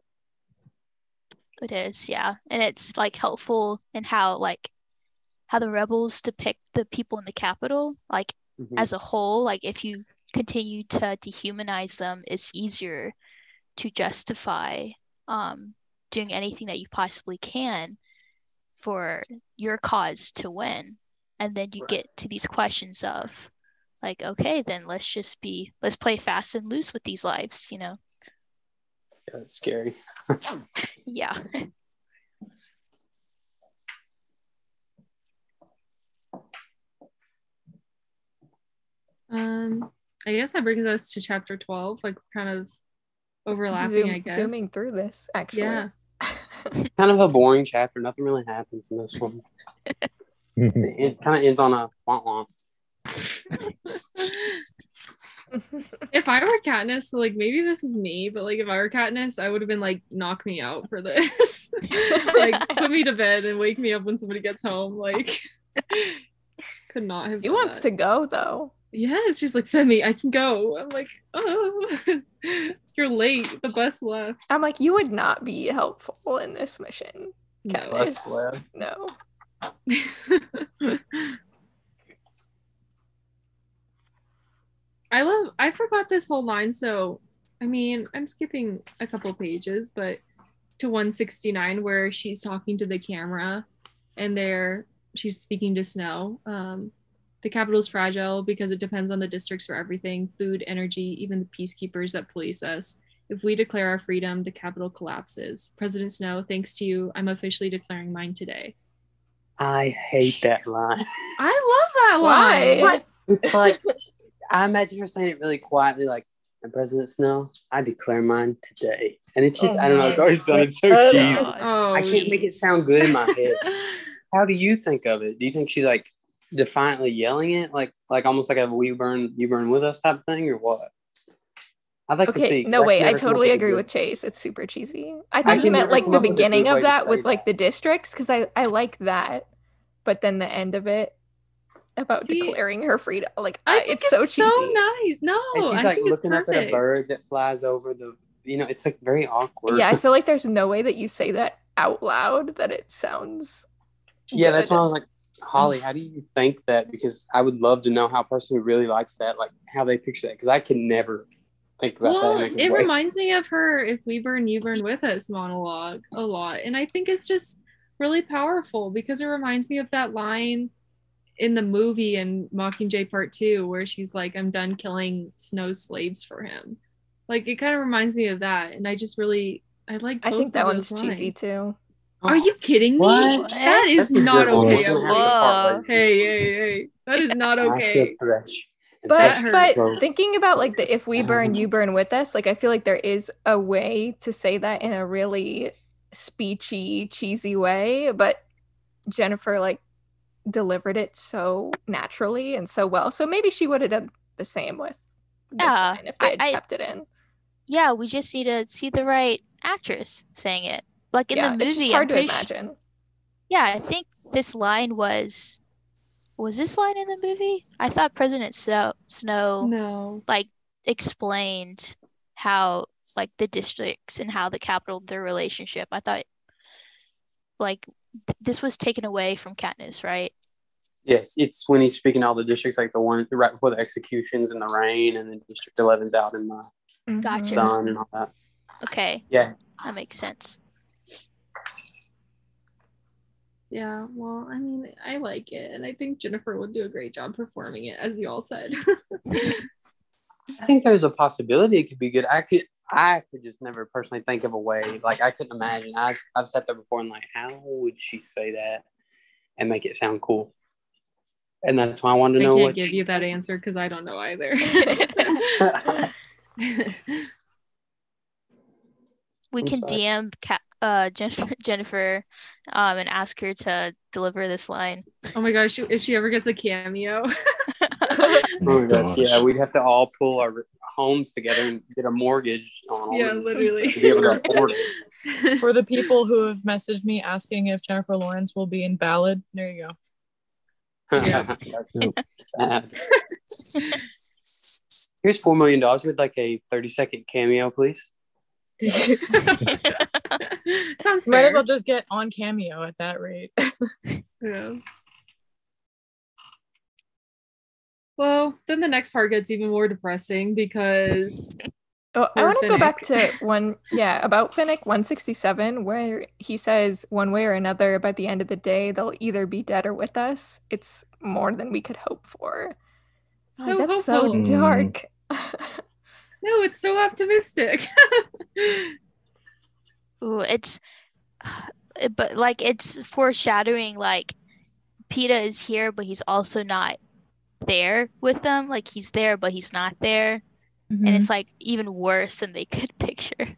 It is, yeah. And it's like helpful in how like how the rebels depict the people in the Capitol, like
Mhm.
as a whole, like if you continue to dehumanize them, it's easier to justify um doing anything that you possibly can for your cause to win. And then you
Right.
get to these questions of like, okay, then let's just be let's play fast and loose with these lives, you know?
Yeah, it's scary.
Yeah.
Um, I guess that brings us to chapter 12, like kind of overlapping,
Zoom-
I guess.
Zooming through this, actually.
Yeah.
Kind of a boring chapter. Nothing really happens in this one. It kind of ends on a wah wah.
if I were Katniss, like maybe this is me, but like if I were Katniss, I would have been like, knock me out for this. like put me to bed and wake me up when somebody gets home. Like could not have
he wants
that.
to go though.
Yes, she's like, send me, I can go. I'm like, oh you're late. The bus left.
I'm like, you would not be helpful in this mission.
No.
Bus left.
No.
I love I forgot this whole line, so I mean I'm skipping a couple pages, but to 169 where she's talking to the camera and there she's speaking to Snow. Um the Capitol is fragile because it depends on the districts for everything food, energy, even the peacekeepers that police us. If we declare our freedom, the Capitol collapses. President Snow, thanks to you, I'm officially declaring mine today.
I hate that line.
I love that
Why?
line.
What? It's like I imagine her saying it really quietly, like, "And President Snow, I declare mine today." And it's just,
Oh,
I don't know, it always sounded so
Oh,
cheesy.
Oh,
I can't make it sound good in my head. How do you think of it? Do you think she's like defiantly yelling it, like like almost like a "We burn, you burn with us" type thing, or what? I'd like to see.
No,
I
wait, I totally
up with a
agree with Chase. It's super cheesy. I thought you meant like the
up with a
beginning of
way to
that with like the districts because I I like that, but then the end of it about
See,
declaring her freedom, like
I
I
think
it's so cheesy.
nice. No,
And she's
I
like
think it's
looking up at a bird that flies over the. You know, it's like very awkward.
Yeah, I feel like there's no way that you say that out loud that it sounds.
Yeah, that's
good.
why I was like, Holly, how do you think that? Because I would love to know how a person who really likes that, like how they picture that. Because I can never think about
Well,
that. in a good
it
way.
reminds me of her "If we burn, you burn with us" monologue a lot, and I think it's just really powerful because it reminds me of that line in the movie in Mockingjay Part Two where she's like, "I'm done killing snow slaves for him." Like it kind of reminds me of that, and I just really I like.
I
both
think that
of
one's
those
cheesy too.
Are you kidding me?
What?
That is
That's
not
good
okay.
We're gonna have to
Emily.
part
Whoa.
ways.
Hey, hey, hey! That is not okay.
But but thinking about like the if we burn, you burn with us, like I feel like there is a way to say that in a really speechy, cheesy way, but Jennifer like delivered it so naturally and so well. So maybe she would have done the same with this
Yeah,
line if they had
I-
kept it in.
Yeah, we just need to see the right actress saying it. Like in
yeah,
the
it's just
movie,
hard
I'm
to
pretty su-
imagine.
yeah, I think this line was was this line in the movie? I thought President Snow, Snow
No.
like explained how like the districts and how the Capitol their relationship. I thought like th- this was taken away from Katniss, right?
Yes, it's when he's speaking all the districts, like the one right before the executions and the rain, and then District 11's out in the
Mhm.
Gotcha.
sun and all that.
Okay,
Yeah,
that makes sense.
Yeah, well, I mean, I like it, and I think Jennifer would do a great job performing it, as you all said.
I think there's a possibility it could be good. I could, I could just never personally think of a way. Like I couldn't imagine. I, I've sat there before and like, how would she say that and make it sound cool? And that's why I wanted
I
to know
can't
what.
give you that answer because I don't know either.
We can. DM Kat, uh, Jen- Jennifer um, and ask her to deliver this line.
oh my gosh, if she ever gets a cameo,
Oh my gosh,
gosh.
yeah, we'd have to all pull our homes together and get a mortgage on all
yeah, literally.
to be able to afford it.
For the people who have messaged me asking if Jennifer Lawrence will be in Ballad, there you go. Yeah.
Here's four million dollars with like a thirty second cameo, please.
Sounds
Might as well just get on Cameo at that rate.
Yeah. Well, then the next part gets even more depressing because
Oh, I want to go back to one, yeah, about Finnick 167, where he says one way or another, by the end of the day, they'll either be dead or with us. It's more than we could hope for.
So
Oh, that's
hopeful.
so dark. Mm.
no, it's so optimistic.
Ooh, it's but like it's foreshadowing like Peeta is here, but he's also not there with them. Like he's there, but he's not there.
Mm-hmm.
And it's like even worse than they could picture.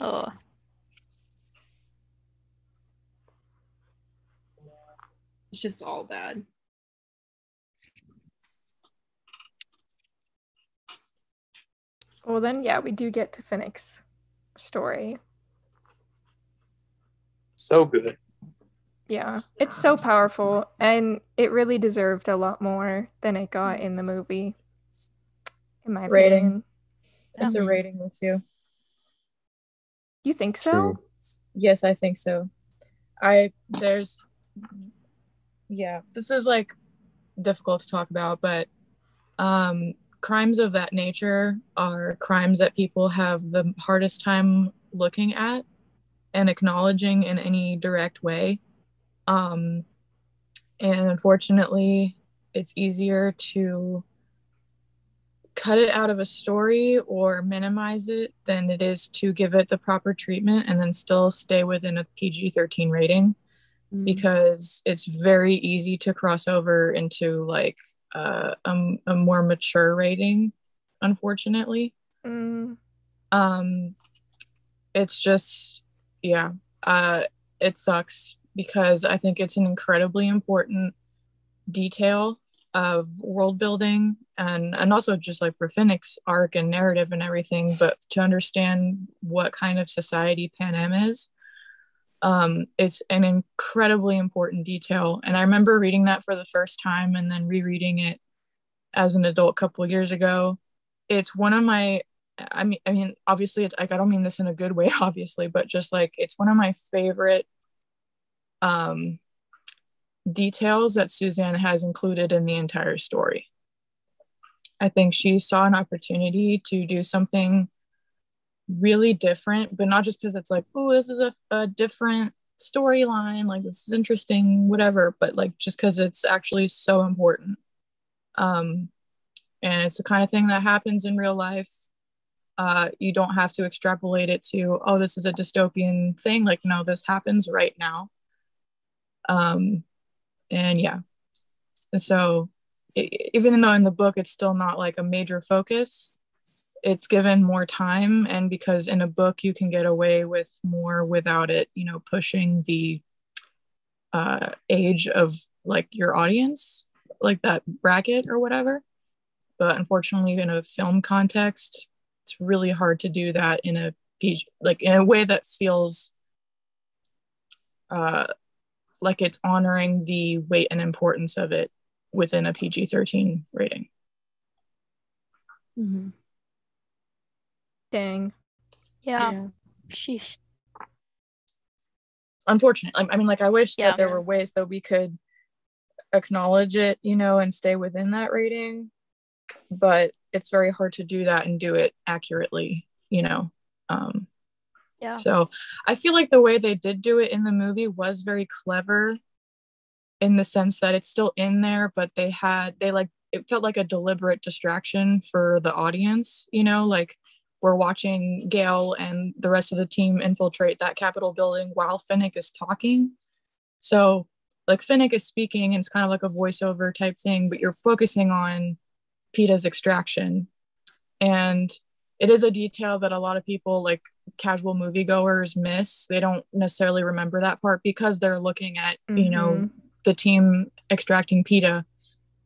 Oh,
it's just all bad.
well, then, yeah, we do get to Finnick's story.
So good.
Yeah, it's so powerful, and it really deserved a lot more than it got in the movie, in my
Rating.
opinion.
it's a rating with you.
You think so?
True.
Yes, I think so. I there's yeah, this is like difficult to talk about, but um crimes of that nature are crimes that people have the hardest time looking at and acknowledging in any direct way. Um and unfortunately, it's easier to cut it out of a story or minimize it than it is to give it the proper treatment and then still stay within a PG 13 rating
Mm.
because it's very easy to cross over into like uh, a, a more mature rating, unfortunately.
Mm,
Um, it's just, yeah, uh, it sucks because I think it's an incredibly important detail of world building and and also just like for arc and narrative and everything, but to understand what kind of society Panem is, um, it's an incredibly important detail. And I remember reading that for the first time and then rereading it as an adult a couple years ago. It's one of my I mean, I mean, obviously, it's like I don't mean this in a good way, obviously, but just like it's one of my favorite um, details that Suzanne has included in the entire story. I think she saw an opportunity to do something really different, but not just because it's like, oh, this is a, a different storyline, like this is interesting, whatever, but like just because it's actually so important. Um, and it's the kind of thing that happens in real life uh, you don't have to extrapolate it to oh this is a dystopian thing. Like no this happens right now. Um, and yeah. So e- even though in the book it's still not like a major focus it's given more time. And because in a book you can get away with more without it you know pushing the uh, age of like your audience like that bracket or whatever. But unfortunately in a film context it's really hard to do that in a PG, like in a way that feels uh, like it's honoring the weight and importance of it within a PG 13 rating.
Mm-hmm.
dang.
yeah. Sheesh.
Unfortunate. I I mean, like, I wish
Yeah.
that there were ways that we could acknowledge it, you know, and stay within that rating, but it's very hard to do that and do it accurately, you know. Um,
Yeah.
So I feel like the way they did do it in the movie was very clever in the sense that it's still in there, but they had, they like, it felt like a deliberate distraction for the audience, you know, like we're watching Gale and the rest of the team infiltrate that Capitol building while Finnick is talking. So, like, Finnick is speaking, and it's kind of like a voiceover type thing, but you're focusing on Peeta's extraction. And it is a detail that a lot of people, like casual moviegoers, miss. They don't necessarily remember that part because they're looking at, you know,
Mhm.
the team extracting PETA,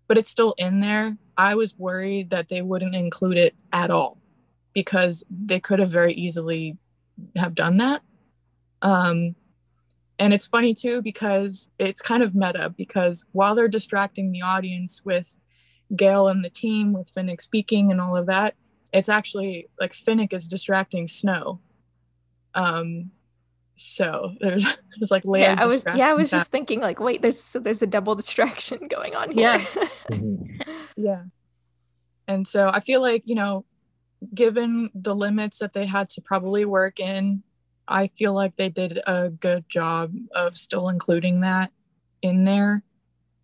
but it's still in there. I was worried that they wouldn't include it at all because they could have very easily have done that. Um, and it's funny too because it's kind of meta because while they're distracting the audience with Gale and the team with Finnick speaking and all of that, it's actually like Finnick is distracting Snow. Um, so there's there's like layered.
Yeah, I was yeah, I was just thinking like, wait, there's so there's a double distraction going on here.
Yeah.
Mhm.
Yeah. And so I feel like, you know, given the limits that they had to probably work in, I feel like they did a good job of still including that in there.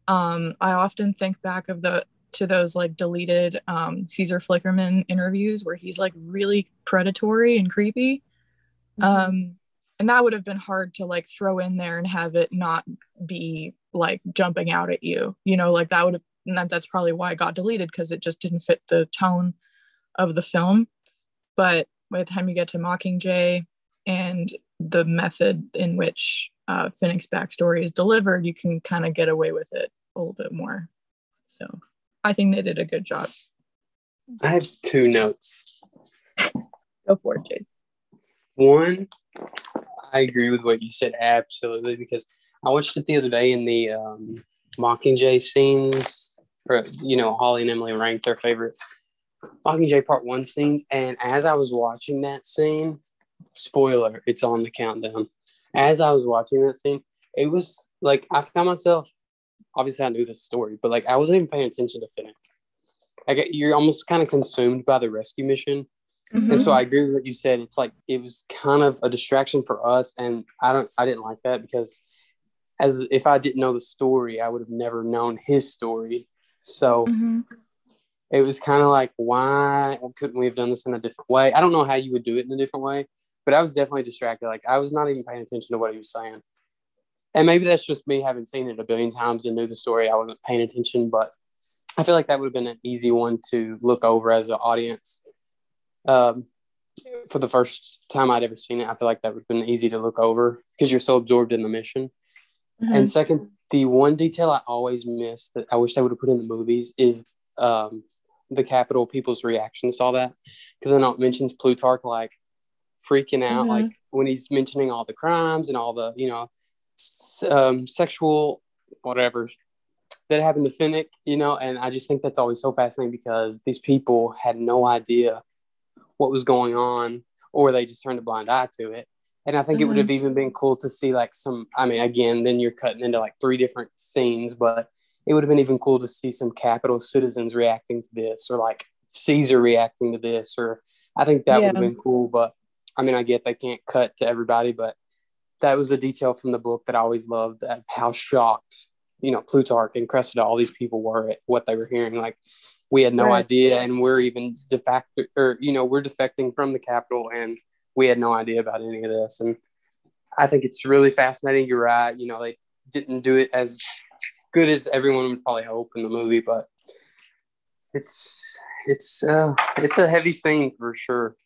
Um, I often think back of the to those like deleted um, Caesar Flickerman interviews where he's like really predatory and creepy. Um, and that would have been hard to like throw in there and have it not be like jumping out at you, you know, like that would have that, that's probably why it got deleted because it just didn't fit the tone of the film. But by the time you get to Mockingjay and the method in which uh, Finnick's backstory is delivered, you can kind of get away with it a little bit more. So I think they did a good job.
I have two notes.
Go for it, Chase.
One, I agree with what you said absolutely because I watched it the other day in the um, Mockingjay scenes, or you know, Holly and Emily ranked their favorite Mockingjay Part One scenes, and as I was watching that scene, spoiler, it's on the countdown. As I was watching that scene, it was like I found myself. Obviously, I knew the story, but like I wasn't even paying attention to Finnick. Like you're almost kind of consumed by the rescue mission.
Mm-hmm.
And so I agree with what you said. It's like it was kind of a distraction for us, and I don't, I didn't like that because, as if I didn't know the story, I would have never known his story. So
Mhm.
it was kind of like, why couldn't we have done this in a different way? I don't know how you would do it in a different way, but I was definitely distracted. Like I was not even paying attention to what he was saying, and maybe that's just me having seen it a billion times and knew the story. I wasn't paying attention, but I feel like that would have been an easy one to look over as an audience. Um, for the first time I'd ever seen it, I feel like that would have been easy to look over because you're so absorbed in the mission.
Mhm.
And second, the one detail I always miss that I wish they would have put in the movies is um, the Capitol people's reactions to all that. Because I know it mentions Plutarch like freaking out,
Mhm.
like when he's mentioning all the crimes and all the, you know, um, sexual whatever that happened to Finnick, you know. And I just think that's always so fascinating because these people had no idea what was going on or they just turned a blind eye to it. And I think it would have even been cool to see like some. I mean, again, then you're cutting into like three different scenes, but it would have been even cool to see some Capitol citizens reacting to this, or like Caesar reacting to this, or I think that would have been cool. But I mean, I get they can't cut to everybody, but that was a detail from the book that I always loved. That how shocked, you know, Plutarch and Cressida, all these people were at what they were hearing. Like we had no
Right.
idea, and we're even de facto, or you know, we're defecting from the Capitol and we had no idea about any of this. And I think it's really fascinating. You're right. You know, they didn't do it as good as everyone would probably hope in the movie, but it's it's uh it's a heavy scene for sure.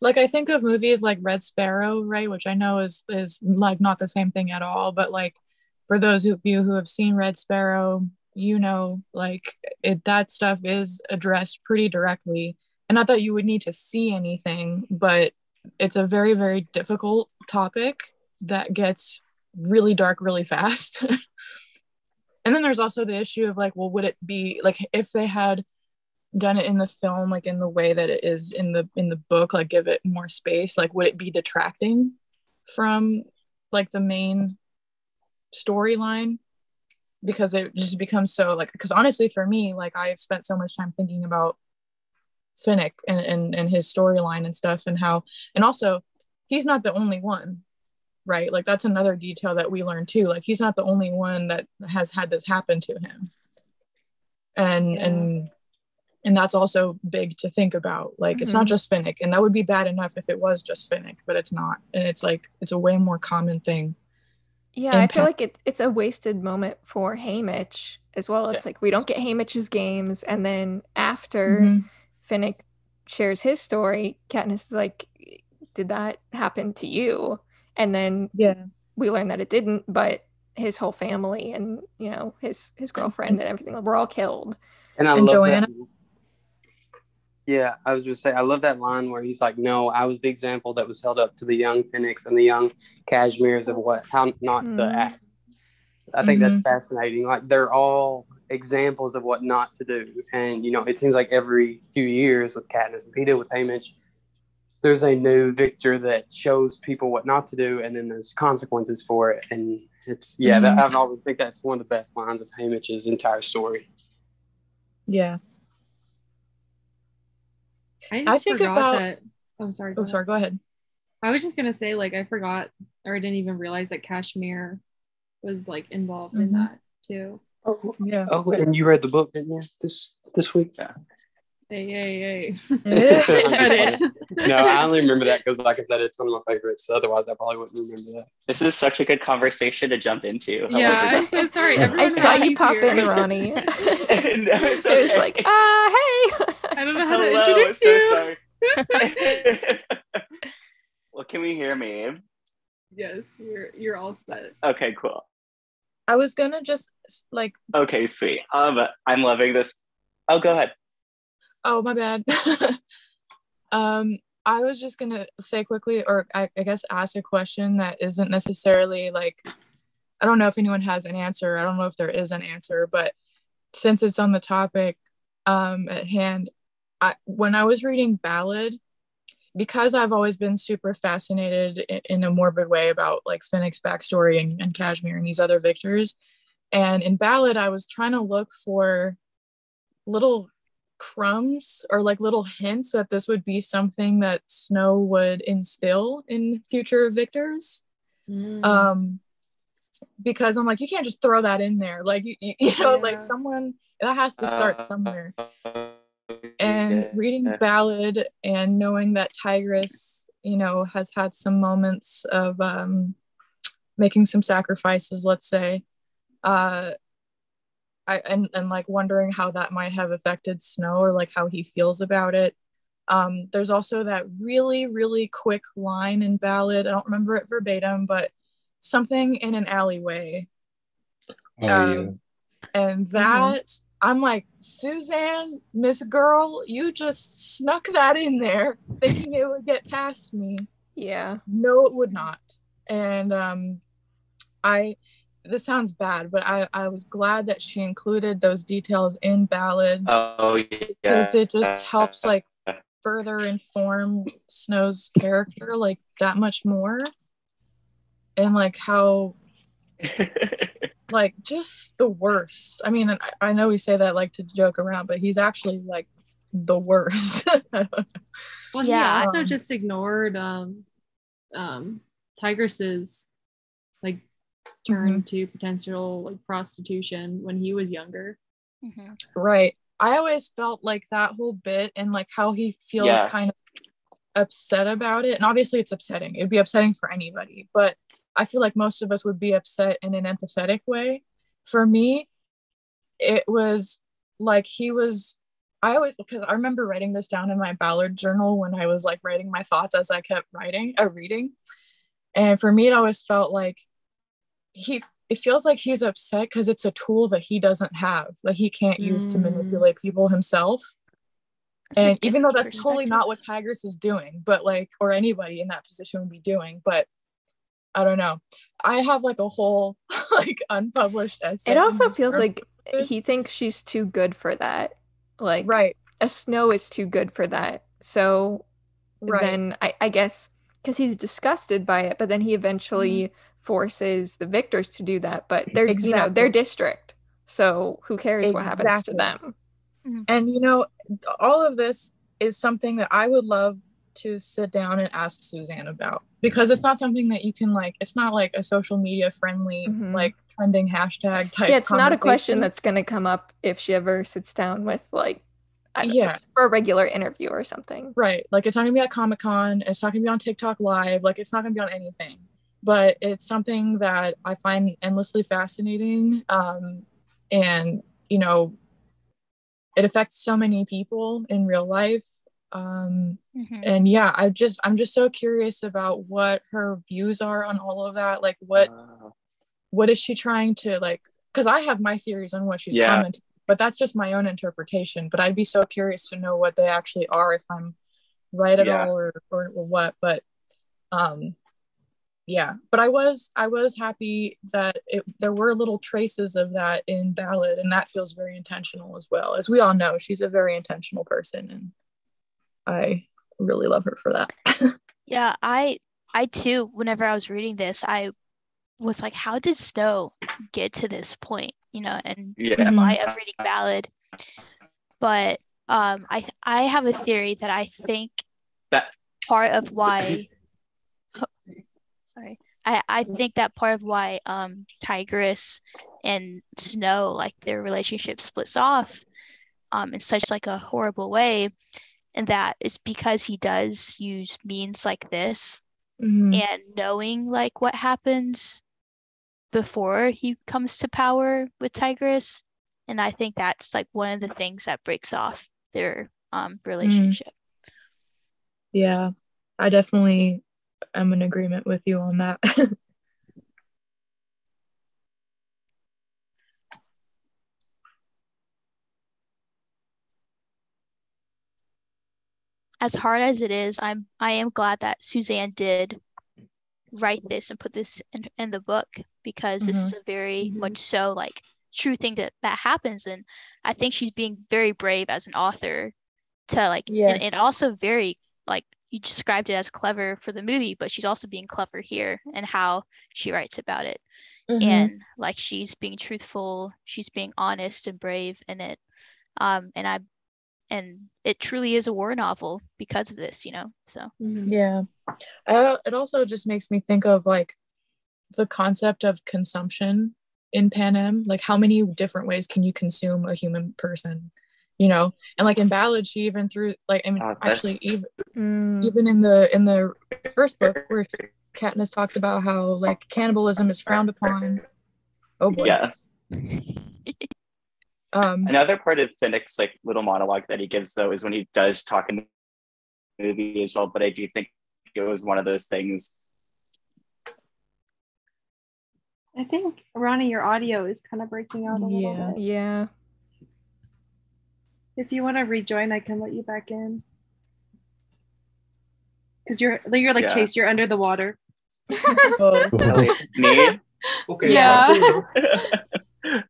Like I think of movies like Red Sparrow, right, which I know is is like not the same thing at all, but like for those of you who have seen Red Sparrow, you know, like it that stuff is addressed pretty directly. And not that you would need to see anything, but it's a very very difficult topic that gets really dark really fast. and then there's also the issue of like, well, would it be like if they had done it in the film like in the way that it is in the in the book like give it more space like would it be detracting from like the main storyline? Because it just becomes so like because honestly for me like i've spent so much time thinking about finnick and and, and his storyline and stuff and how and also he's not the only one right? Like that's another detail that we learned too like he's not the only one that has had this happen to him. And
Yeah.
and and that's also big to think about like it's
Mhm.
not just finnick and that would be bad enough if it was just finnick but it's not and it's like it's a way more common thing
Yeah, I feel
impact-
like it, it's a wasted moment for Haymitch as well. It's like we don't get Haymitch's games, and then after
Mhm.
Finnick shares his story, Katniss is like, "Did that happen to you?" And then
yeah
we learn that it didn't, but his whole family and you know his his girlfriend and everything were all killed.
And I
And
love
Johanna?
that. Yeah, I was gonna say I love that line where he's like, "No, I was the example that was held up to the young Finnicks and the young Cashmere's of what how not to
Mhm.
act." I think that's
Mhm.
fascinating. Like they're all examples of what not to do, and you know, it seems like every few years with Katniss and Peeta with Haymitch, there's a new victor that shows people what not to do, and then there's consequences for it. And it's yeah, that,
Mhm.
I've always think that's one of the best lines of Haymitch's entire story.
Yeah.
I,
I think
forgot
about-
that. I'm sorry. go
Oh,
ahead.
sorry. Go ahead.
I was just gonna say, like, I forgot or I didn't even realize that Cashmere was like involved in
Mhm.
that too.
Oh,
Yeah.
oh, and you read the book, didn't you? This this week?
Hey, hey, hey.
Yeah.
no, I only remember that because, like I said, it's one of my favorites. Otherwise, I probably wouldn't remember that.
This is such a good conversation to jump into.
yeah, I'm so sorry.
I saw you pop
here.
in, Ronnie.
No,
it
it's
was like, ah, hey.
I don't know how
Hello,
to introduce
so
you.
sorry. well, can we hear me?
Yes, you're you're all set.
Okay, cool.
I was gonna just like,
Okay, sweet. Um, I'm loving this. Oh, go ahead.
Oh my bad. um, I was just gonna say quickly, or I, I guess ask a question that isn't necessarily like, I don't know if anyone has an answer. I don't know if there is an answer, but since it's on the topic um, at hand, I when I was reading Ballad, because I've always been super fascinated in, in a morbid way about like Finnick's backstory and, and Cashmere and these other victors. And in Ballad, I was trying to look for little crumbs or like little hints that this would be something that Snow would instill in future victors.
Mm.
Um, because I'm like, you can't just throw that in there. Like, you, you, you know,
Yeah.
like someone that has to start
Uh,
somewhere and reading ballad and knowing that Tigris you know has had some moments of um making some sacrifices let's say uh i and, and like wondering how that might have affected snow or like how he feels about it um there's also that really really quick line in ballad i don't remember it verbatim but something in an alleyway
Oh
Um, and that I'm like, Suzanne, Miss Girl, you just snuck that in there thinking it would get past me.
yeah.
No, it would not. And um I this sounds bad, but I, I was glad that she included those details in ballad
Oh yeah.
because it just helps like further inform Snow's character like that much more. And like how like just the worst. I mean, I, I know we say that like to joke around, but he's actually like the worst.
Well,
Yeah.
he also
Um,
just ignored um, um, Tigris's like turn to potential like prostitution when he was younger.
Mhm.
right. I always felt like that whole bit and like how he feels
Yeah.
kind of upset about it. And obviously it's upsetting. It'd be upsetting for anybody, but I feel like most of us would be upset in an empathetic way. For me, it was like he was I always because I remember writing this down in my Ballad journal when I was like writing my thoughts as I kept writing, uh, reading. And for me, it always felt like he it feels like he's upset because it's a tool that he doesn't have, that he can't use to
Mm.
manipulate people himself.
That's
and even though that's totally not what Tigris is doing, but like, or anybody in that position would be doing, but I don't know. I have like a whole like unpublished essay.
It also feels like
this.
he thinks she's too good for that. Like
right,
a snow is too good for that. So
right,
then I, I guess because he's disgusted by it, but then he eventually forces the victors to do that. But they're you know their district, so who cares what happens to
Exactly.
them?
and you know, all of this is something that I would love to sit down and ask Suzanne about because it's not something that you can like. It's not like a social media friendly
Mhm.
like trending hashtag type.
Yeah, it's not a question that's gonna come up if she ever sits down with like I don't know,
Yeah.
for a regular interview or something.
Right. Like it's not gonna be at Comic Con. It's not gonna be on TikTok Live. Like it's not gonna be on anything. But it's something that I find endlessly fascinating. Um, and you know, it affects so many people in real life. Um,
Mhm.
and yeah, I just I'm just so curious about what her views are on all of that. Like what
Uh,
what is she trying to like? Because I have my theories on what she's
Yeah.
commenting but that's just my own interpretation. But I'd be so curious to know what they actually are if I'm right at
Yeah.
all or, or or what. But um yeah but i was i was happy that it, there were little traces of that in ballad and that feels very intentional as well as we all know she's a very intentional person and i really love her for that
Yeah, I I too, whenever I was reading this, I was like, how did Snow get to this point? You know, and
Yeah.
in light of reading Ballad. But um I I have a theory that I think
That-
part of why sorry. I, I think that part of why um Tigris and Snow like their relationship splits off um in such like a horrible way and that is because he does use means like this
Mhm.
and knowing like what happens before he comes to power with Tigris. And I think that's like one of the things that breaks off their um relationship.
yeah i definitely am in agreement with you on that.
As hard as it is, I'm I am glad that Suzanne did write this and put this in, in the book because this is a very
Mhm.
much so like true thing that that happens. And I think she's being very brave as an author to like and, and also very like you described it as clever for the movie but she's also being clever here and how she writes about it
Mhm.
and like she's being truthful she's being honest and brave in it um and I and it truly is a war novel because of this you know so
Yeah. I, it also just makes me think of like the concept of consumption in Panem. Like, how many different ways can you consume a human person? You know, and like in Ballad, she even threw like I mean,
Oh,
actually even
Mm.
even in the in the first book where Katniss talks about how like cannibalism is frowned upon. Oh boy.
Yes.
Um.
Another part of Finnick's like little monologue that he gives though is when he does talk in the movie as well. But I do think it was one of those things.
I think Ronnie, your audio is kind of breaking out a little
Yeah.
bit.
Yeah.
If you want to rejoin, I can let you back in. Cause you're you're like
Yeah.
Chase, you're under the water.
oh,
Me?
Okay.
Yeah.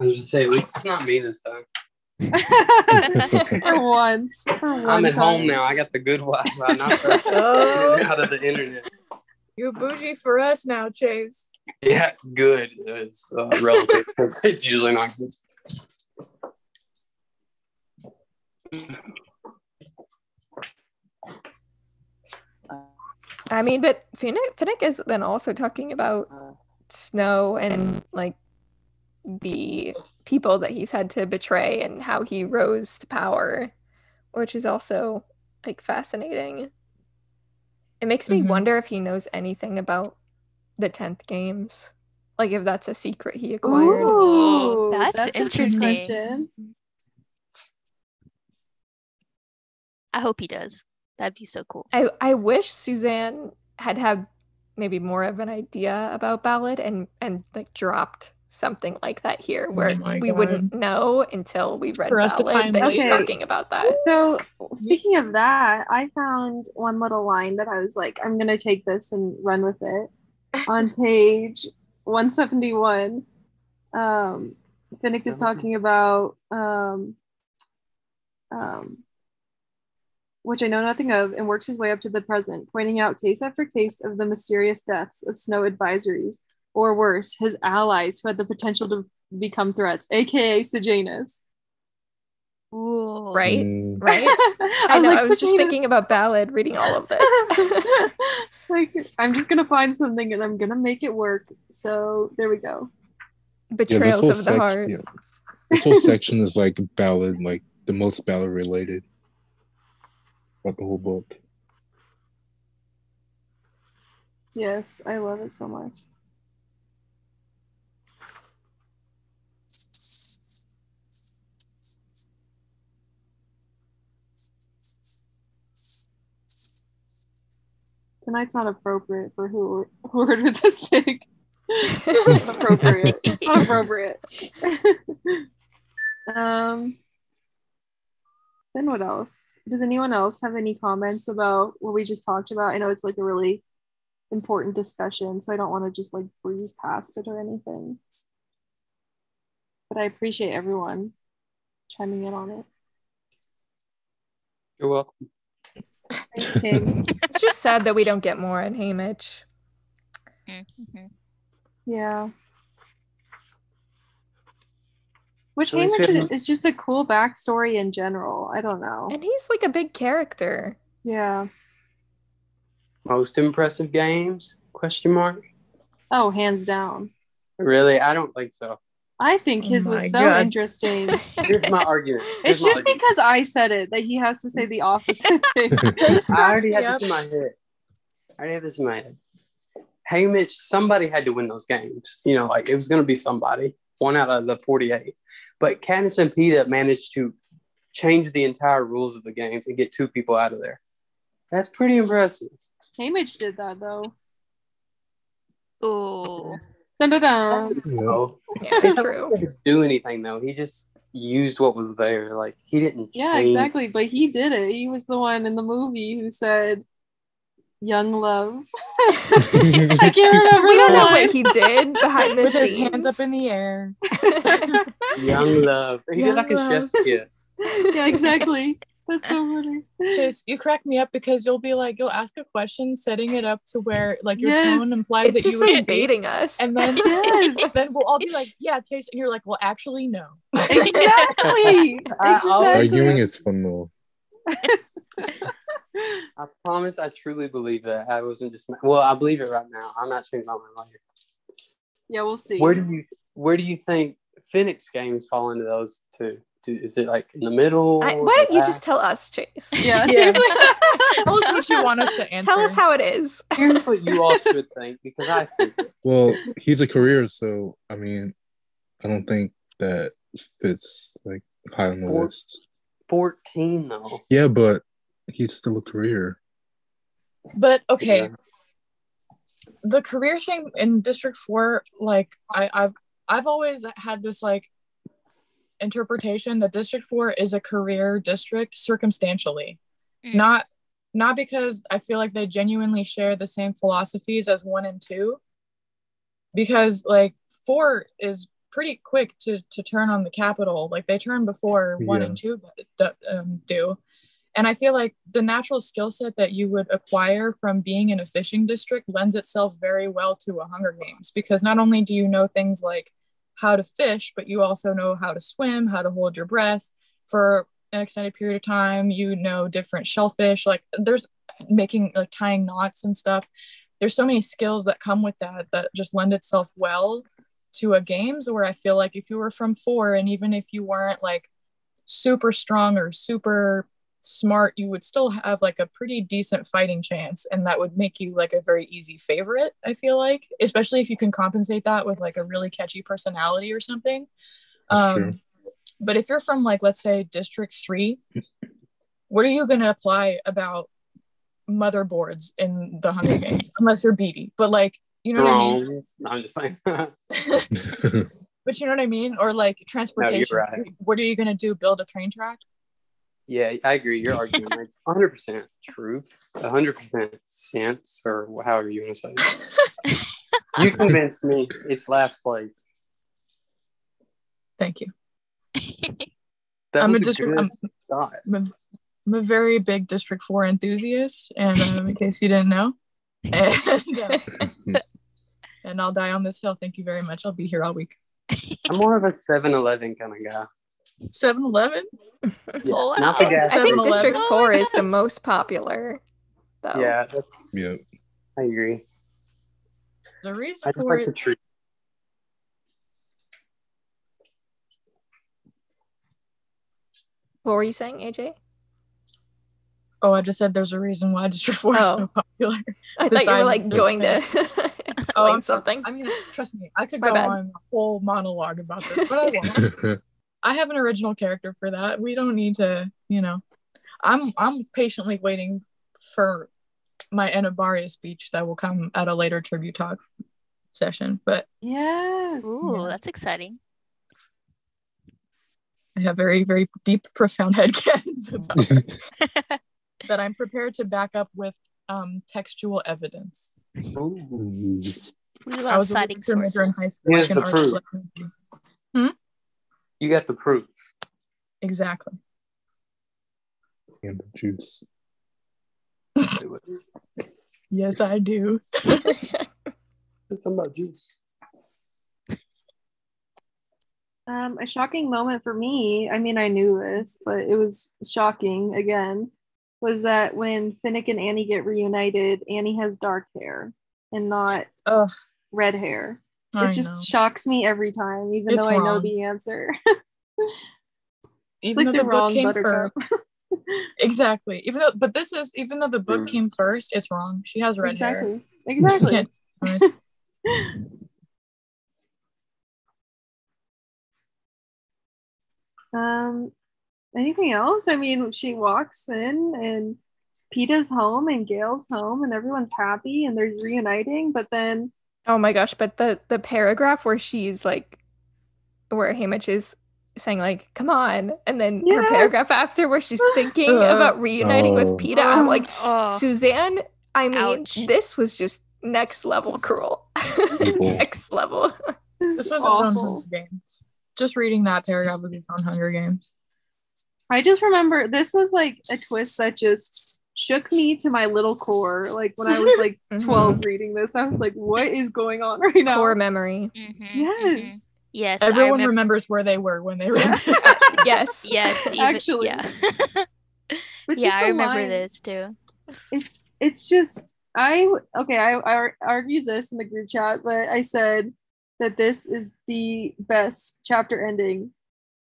I was just say, at least it's not me this time.
for once. For one
I'm at
time.
home now. I got the good Wi-Fi, not the
Oh.
out of the internet.
you bougie for us now, Chase.
Yeah, good is uh, relative. 'cause it's usually not good.
I mean, but Finnick, Finnick is then also talking about Snow and like the people that he's had to betray and how he rose to power, which is also like fascinating. It makes me
Mhm.
wonder if he knows anything about the 10th games. Like if that's a secret he acquired.
Ooh,
that's
a good
interesting. I hope he does. That'd be so cool.
I I wish Suzanne had had maybe more of an idea about ballad and and like dropped something like that here oh where
Oh
we
God.
wouldn't know until we read
For us to
ballad that he's talking about that.
So speaking of that, I found one little line that I was like, I'm gonna take this and run with it. On page 171, um, Finnick is talking about um, um, which I know nothing of, and works his way up to the present, pointing out case after case of the mysterious deaths of Snow advisories, or worse, his allies who had the potential to become threats, aka Sejanus.
Ooh.
Right?
Mm,
Right?
I,
I, know, I was just thinking about ballad reading all of this.
like I'm just gonna find something and I'm gonna make it work. So there we go.
yeah,
Betrayals
this whole
of the
section.
heart.
Yeah, this whole section is like ballad, like the most ballad related. About the whole book.
Yes, I love it so much. Tonight's not appropriate for who who ordered this pig. appropriate. It's not appropriate. um. Then what else? Does anyone else have any comments about what we just talked about? I know it's like a really important discussion, so I don't want to just like breeze past it or anything. But I appreciate everyone chiming in on it.
You're welcome.
Thanks, King.
It's just sad that we don't get more on Haymitch.
Mhm.
yeah. Which
At Haymitch
is,
have-
is just a cool backstory in general. I don't know.
And he's like a big character.
Yeah.
Most impressive games? Question mark.
Oh, hands down.
Really? I don't think so.
I think
Oh
his
my
was so
God.
interesting.
Here's my argument.
It's
my
just
argument.
because I said it that he has to say the opposite thing.
I already
me
had this in my head. I already had this in my head. Haymitch, somebody had to win those games. You know, like it was gonna be somebody, one out of the 48. But Katniss and Peeta managed to change the entire rules of the games and get two people out of there. That's pretty impressive.
Haymitch did that though.
Ooh.
Dun, dun, dun.
No.
Yeah,
He's not
true.
gonna do anything though. He just used what was there. Like he didn't
Yeah,
change.
exactly. But he did it. He was the one in the movie who said, "Young love." I can't remember.
We don't know what he did behind the
With his
scenes.
hands up in the air.
Young love. He did like a
Young
chef's kiss.
yeah, exactly. That's so funny.
Chase, you crack me up because you'll be like, you'll ask a question, setting it up to where like your
Yes.
tone implies
It's
that you
just
would
like
be-
baiting us.
and then
Yes.
then we'll all be like, yeah, Chase, and you're like, well, actually, no.
Exactly.
I- I'll-
Exactly.
Arguing is fun though.
I promise I truly believe that. I wasn't just well, I believe it right now. I'm not changing my mind.
Yeah, we'll see.
Where do you where do you think Finnick's games fall into those two? Do, is it like in the middle?
I- why don't you
the
just tell us, Chase?
Yeah,
Yeah.
seriously.
Tell us what you want us to answer.
Tell us how it is.
Here's what you all should think because I think.
Well, he's a career, so I mean, I don't think that fits like high on the
Four-
list.
14 though.
Yeah, but he's still a career.
But okay,
Yeah.
the career thing in District Four, like I, I've I've always had this like interpretation that District Four is a career district circumstantially,
Mm.
not not because I feel like they genuinely share the same philosophies as one and two. Because like four is pretty quick to to turn on the Capitol, like they turn before one
Yeah.
and two d- um, do. And I feel like the natural skill set that you would acquire from being in a fishing district lends itself very well to a Hunger Games because not only do you know things like how to fish, but you also know how to swim, how to hold your breath for an extended period of time. You know different shellfish, like there's making like tying knots and stuff. There's so many skills that come with that that just lend itself well to a games where I feel like if you were from four and even if you weren't like super strong or super smart, you would still have like a pretty decent fighting chance, and that would make you like a very easy favorite. I feel like, especially if you can compensate that with like a really catchy personality or something.
That's um, true.
But if you're from like let's say District Three, what are you going to apply about motherboards in the Hunger Games? Unless you're Beetee, but like you know what I mean.
No, I'm just saying.
But you know what I mean, or like transportation.
right.
What are you going to do? Build a train track?
Yeah, I agree. Your argument makes 100% truth, 100% sense, or however you want to say it. You convinced me. It's last place.
Thank you.
That
I'm a
was a
district.
good
I'm,
thought.
I'm a, I'm a very big District Four enthusiast, and um, in case you didn't know, and uh, and I'll die on this hill. Thank you very much. I'll be here all week.
I'm more of a 7 Eleven kind of guy.
7-Eleven.
Yeah,
Oh,
not the gas
I think
7-Eleven.
District
Oh,
4 is the oh, most popular, though.
Yeah, that's.
Yep.
I agree.
The reason
I just
for
like the
it,
tree.
What were you saying, AJ?
oh, I just said there's a reason why District Four is
Oh.
so popular.
I thought you were like
just
going to
that.
explain
Oh,
something.
I mean, trust me, I could
My
go
bad.
on a whole monologue about this, but I won't. I have an original character for that. We don't need to, you know. I'm I'm patiently waiting for my Enobaria speech that will come at a later tribute talk. session, but
Yes.
Ooh,
Yeah.
that's exciting.
I have very, very deep, profound headcanons about that I'm prepared to back up with um, textual evidence.
Ooh.
We love citing
literature major in
sources.
high school. I
Here's the
art
proof.
lesson.
You got the proof.
Exactly.
and the juice.
Yes, I do.
It's about juice.
Um, a shocking moment for me, I mean, I knew this, but it was shocking again, was that when Finnick and Annie get reunited, Annie has dark hair and not
Ugh,
red hair.
I
it just shocks me every time, even
It's
though I know the answer.
Even
like
though
the
the book
wrong
came
buttercup.
first. Exactly. Even though, but this is even though the book
Mm.
came first, it's wrong. She has red hair.
exactly. Exactly. Um, anything else? I mean, she walks in and Peeta's home and Gale's home and everyone's happy and they're reuniting, but then
Oh my gosh, but the the paragraph where she's like where Haymitch is saying like, come on, and then her paragraph after where she's thinking
Ugh.
about reuniting
Oh.
with Peeta. I'm like,
Oh,
Suzanne, I mean,
Ouch.
this was just next level cruel. Next level.
this
This was
awful.
Hunger Games. Just reading that paragraph was its own Hunger Games.
I just remember this was like a twist that just shook me to my little core. Like when I was like
Mhm.
12 reading this, I was like, what is going on right now?
Core memory.
mhm, mhm.
yes.
Yes.
Everyone
remember-
remembers where they were when they read this.
Yes.
Yes. Even,
Actually.
Yeah.
But
yeah, I remember
line-
this too.
it's it's just I okay I, I argued this in the group chat, but I said that this is the best chapter ending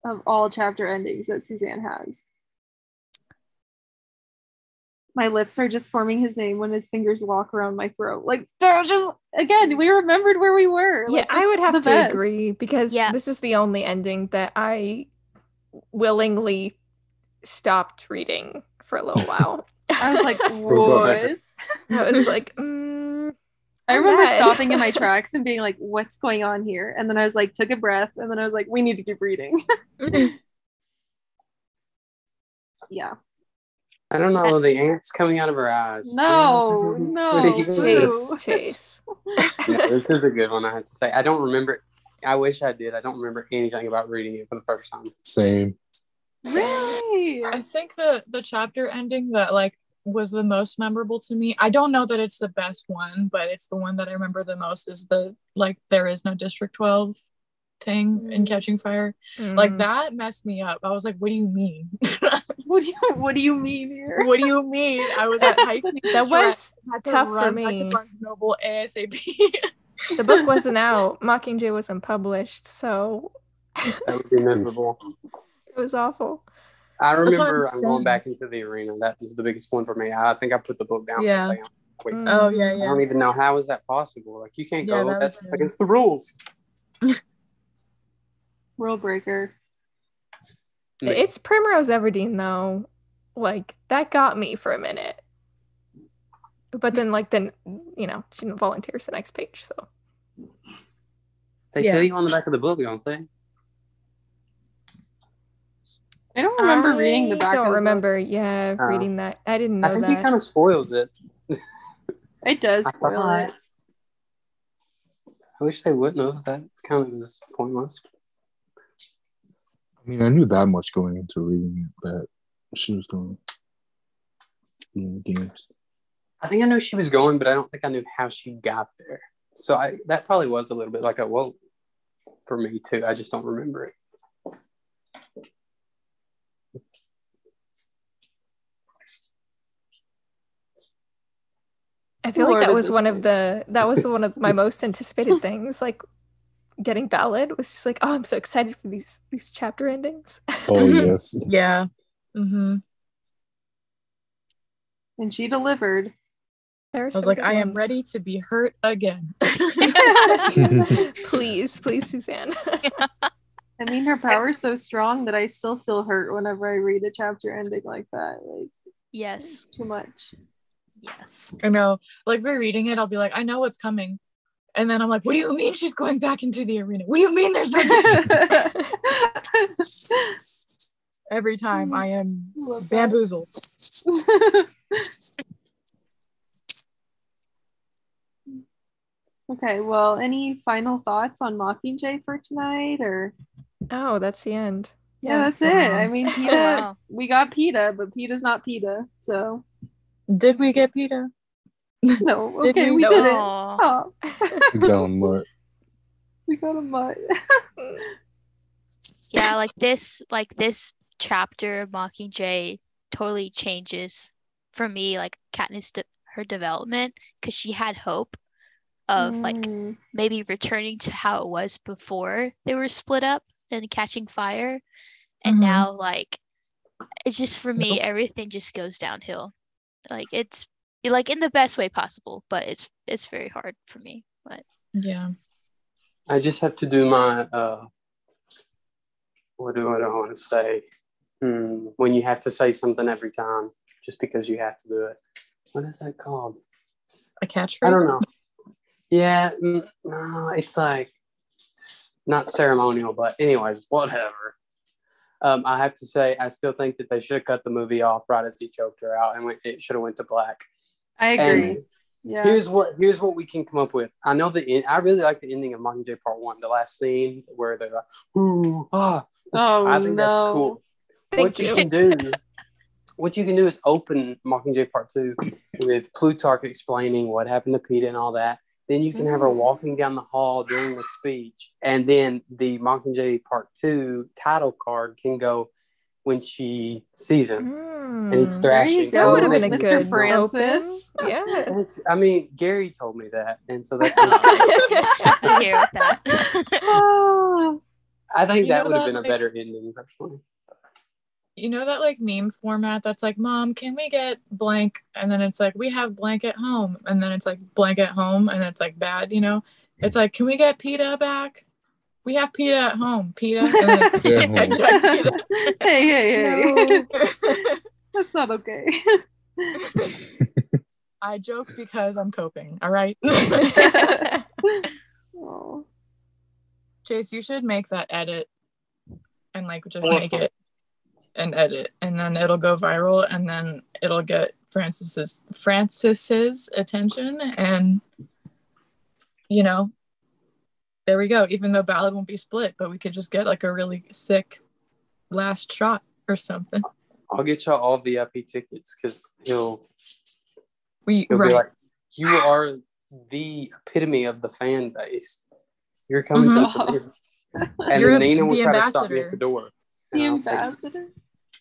of all chapter endings that Suzanne has. My lips are just forming his name when his fingers lock around my throat. Like they're just again, we remembered where we were.
Yeah,
Like,
I would have to
best.
agree because
Yeah.
this is the only ending that I willingly stopped reading for a little while.
I was like,
Go
what?
I was like, mm,
I remember
mad.
stopping in my tracks and being like, what's going on here? And then I was like, took a breath, and then I was like, we need to keep reading. yeah.
I don't know. The ants coming out of her eyes.
No, no,
Chase, Chase.
Yeah, this is a good one. I have to say. I don't remember. I wish I did. I don't remember anything about reading it for the first time.
Same.
Really?
I think the the chapter ending that like was the most memorable to me. I don't know that it's the best one, but it's the one that I remember the most is the like there is no District 12 thing in
Mm.
Catching Fire. Like
Mm.
that messed me up. I was like, what do you mean?
What do you What do you mean here?
what do you mean? I was at heightened
That was
had to
tough for
run back to
me.
Barnes Noble ASAP.
the book wasn't out. Mockingjay wasn't published, so
That would be miserable.
it was awful.
I
That's what I'm
remember I'm going back into the arena. That was the biggest one for me. I think I put the book down.
Yeah.
For. Wait,
Mm.
oh yeah,
I don't even know how is that possible. Like you can't
Yeah,
go.
that
That's against the rules.
Rule breaker.
It's Primrose Everdeen though. Like that got me for a minute. But then like then you know, she volunteers the next page, so
They
Yeah.
tell you on the back of the book, don't they?
I don't remember reading the
I
back.
don't
of the book.
remember, yeah,
Oh.
reading that. I didn't know
I
know
think he kind of spoils it.
It does
I
spoil
thought-
it.
I wish they wouldn't have. That kind of was pointless.
I mean, I knew that much going into reading it that she was doing reading games.
I think I knew she was going, but I don't think I knew how she got there. So I that probably was a little bit like a whoa for me too. I just don't remember it.
I feel like that was one of the that was one of my most anticipated things. Like getting ballad was just like, oh, I'm so excited for these these chapter endings.
Oh yes,
Yeah. Mm-hmm.
And she delivered.
There
I was like,
good
I am ready to be hurt again.
please, please, Suzanne.
I mean, her power is so strong that I still feel hurt whenever I read a chapter ending like that. Like
Yes.
too much.
Yes.
I know. Like rereading it, I'll be like, I know what's coming. And then I'm like, what do you mean she's going back into the arena? What do you mean there's no every time I am
Love
bamboozled.
okay, well, any final thoughts on Mockingjay for tonight or
Oh, that's the end.
yeah, that's it. I mean Peeta
Wow.
we got Peeta, but Peeta's not Peeta, so
Did we get Peeta?
No,
Did
okay,
we?
we
No.
didn't.
Aw.
Stop.
Down what?
We got a mutt.
yeah like this like this chapter of mockingjay totally changes for me like katniss de- her development because she had hope of like
Mm.
maybe returning to how it was before they were split up and catching fire and
Mhm.
now like it's just for me everything just goes downhill like it's like in the best way possible but it's it's very hard for me but
Yeah.
I just have to do my uh what do I want to say? Hmm, when you have to say something every time just because you have to do it. What is that called?
A catchphrase?
I don't know. Yeah, mm, no, it's like not ceremonial, but anyways, whatever. Um, I have to say, I still think that they should have cut the movie off right as he choked her out, and went, it should have went to black.
I agree.
And
yeah.
here's what here's what we can come up with. I know the en- I really like the ending of Mockingjay Part One, the last scene where they're like, "Ooh, ah."
oh
I think
no.
that's cool.
Thank
what you.
you.
can do, what you can do is open Mockingjay Part Two with Plutarch explaining what happened to Peeta and all that. Then you can have her
Mm.
walking down the hall during the speech, and then the Mockingjay Part Two title card can go when she sees him and he's
Mm.
There you
thrashing.
That would have been a
Mr.
good
Francis.
open. Yeah.
I mean, Gary told me that, and so that's.
what i'm here with that.
I think
You
that would have
that,
been a
like-
better ending, personally.
You know that like meme format that's like, Mom, can we get blank? And then it's like, we have blank at home. And then it's like blank at home and it's like bad, you know? It's like, can we get Peeta back? We have Peeta at home. Peeta. And then
Yeah,
I
home.
tried Peeta.
hey, hey, hey.
No.
That's not okay.
I joke because I'm coping. All right.
oh.
Chase, you should make that edit and like just
What?
make it an edit and then it'll go viral and then it'll get Francis's Francis's attention and you know there we go. Even though ballad won't be split, but we could just get like a really sick last shot or something.
I'll get y'all all VIP tickets because he'll
We
he'll
right.
be like, "You are the epitome of the fan base. You're coming to the. Mm-hmm. And
You're
then Nina will
the
try to stop me at
ambassador.
the door.
The
And I'll
ambassador.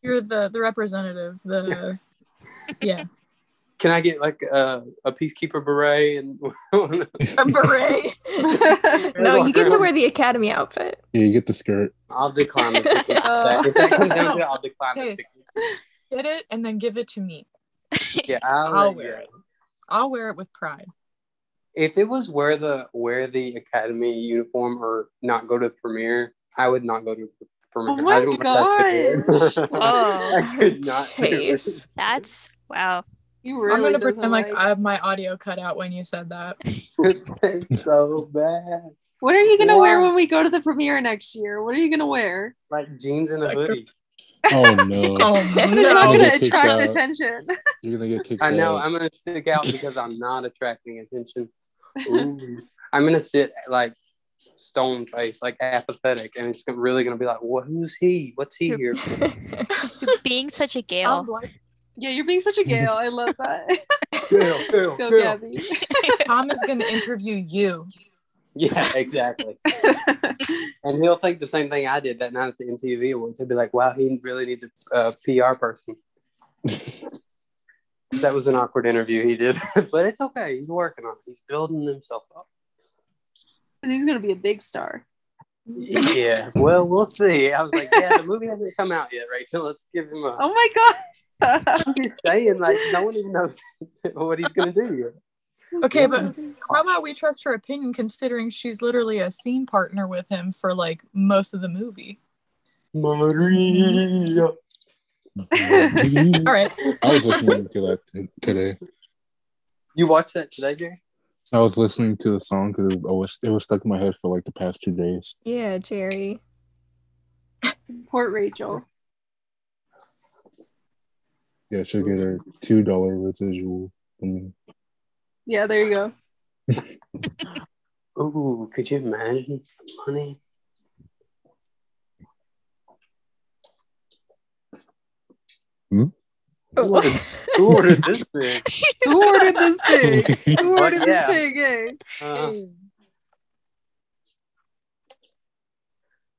You're the the representative. The yeah.
Can I get like a, a peacekeeper beret and
A beret.
no, you get to wear the academy outfit.
Yeah, you get the skirt.
I'll decline the ticket. If that comes down to it, I'll decline the ticket.
Get it and then give it to me.
Yeah, I'll,
I'll wear
you-
it. I'll wear it with pride.
If it was wear the wear the academy uniform or not go to the premiere, I would not go to the oh premiere.
Oh my
I don't
gosh.
Oh.
I could not. do it.
Chase.
that's wow
You really
I'm gonna pretend like
like-
I have my audio cut out when you said that.
It's so bad.
What are you gonna wear when we go to the premiere next year? What are you gonna wear?
Like jeans and a
Like a-
hoodie.
Oh no.
Oh
It's not gonna attract
out.
attention.
You're gonna get kicked out.
I know.
out.
I'm gonna stick out because I'm not attracting attention. Ooh. I'm gonna sit like stone face, like apathetic, and it's really gonna be like, "What? Who's he? What's he here?" for?"
being such a
I'm like-
Yeah, you're being such a Gale. I love that.
Gale, Gale,
Go,
Gale.
Gabby.
Tom is gonna interview you.
Yeah, exactly. And he'll think the same thing I did that night at the MTV Awards. He'll be like, "Wow, he really needs a, a PR person." that was an awkward interview he did, but it's okay. He's working on it. He's building himself up.
He's gonna be a big star.
Yeah. Well, we'll see. I was like, "Yeah, the movie hasn't come out yet, Rachel. Let's give him a."
Oh my gosh.
I'm just saying, like, no one even knows what he's gonna do.
Okay, but how about we trust her opinion considering she's literally a scene partner with him for like most of the movie?
Maria?
All right.
I was listening to that t- today.
You watched that today, Jerry?
I was listening to the song because it was it was stuck in my head for like the past two days.
Yeah, Jerry.
Support Rachel.
Yeah, she'll get a two dollar residual from me.
Yeah, there you go.
Ooh, could you imagine money?
Oh,
Who ordered, who ordered this thing?
Who ordered this pig? Who
Fuck
ordered
yeah.
this pig? eh?
Uh,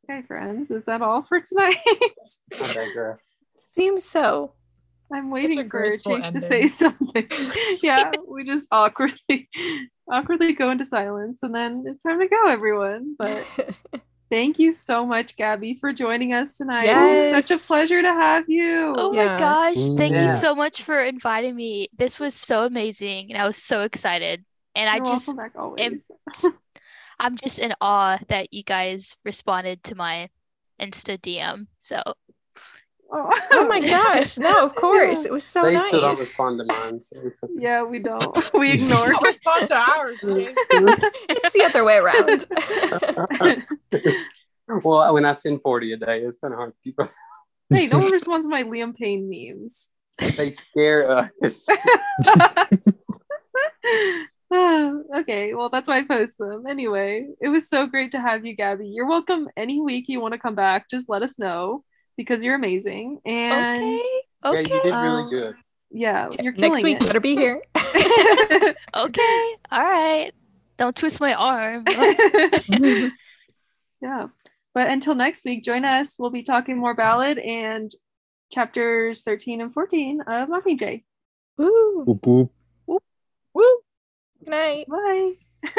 Okay, friends, is that all for tonight?
Seems so.
I'm waiting for
graceful
Chase to say something. yeah, we just awkwardly, awkwardly go into silence, and then it's time to go, everyone. But thank you so much, Gabby, for joining us tonight. It was such a pleasure to have you.
Oh
Yeah.
my gosh, mm, thank you so much for inviting me. This was so amazing and I was so excited. And I
You're
just
welcome back always.
I'm just in awe that you guys responded to my Insta DM. So
oh.
oh my gosh. No, of course. It was so
they
nice.
still don't respond to mine, so it's okay.
Yeah, we don't. We ignore.
Don't respond to ours, Chase.
it's the other way around.
well, when I send 40 a day, it's kind of hard to keep up.
hey, no one responds to my Liam Payne memes.
They scare us.
okay, well, that's why I post them. Anyway, it was so great to have you, Gabby. You're welcome any week you want to come back. Just let us know because you're amazing. And
okay.
Yeah, you did
Um,
really good.
yeah, you're killing
Next week,
it.
better be here.
Okay. All right. Don't twist my arm.
yeah. But until next week, join us. We'll be talking more ballad and chapters 13 and 14 of Mockingjay.
Woo.
Boop boop.
Woo. Good night.
Bye.
Bye.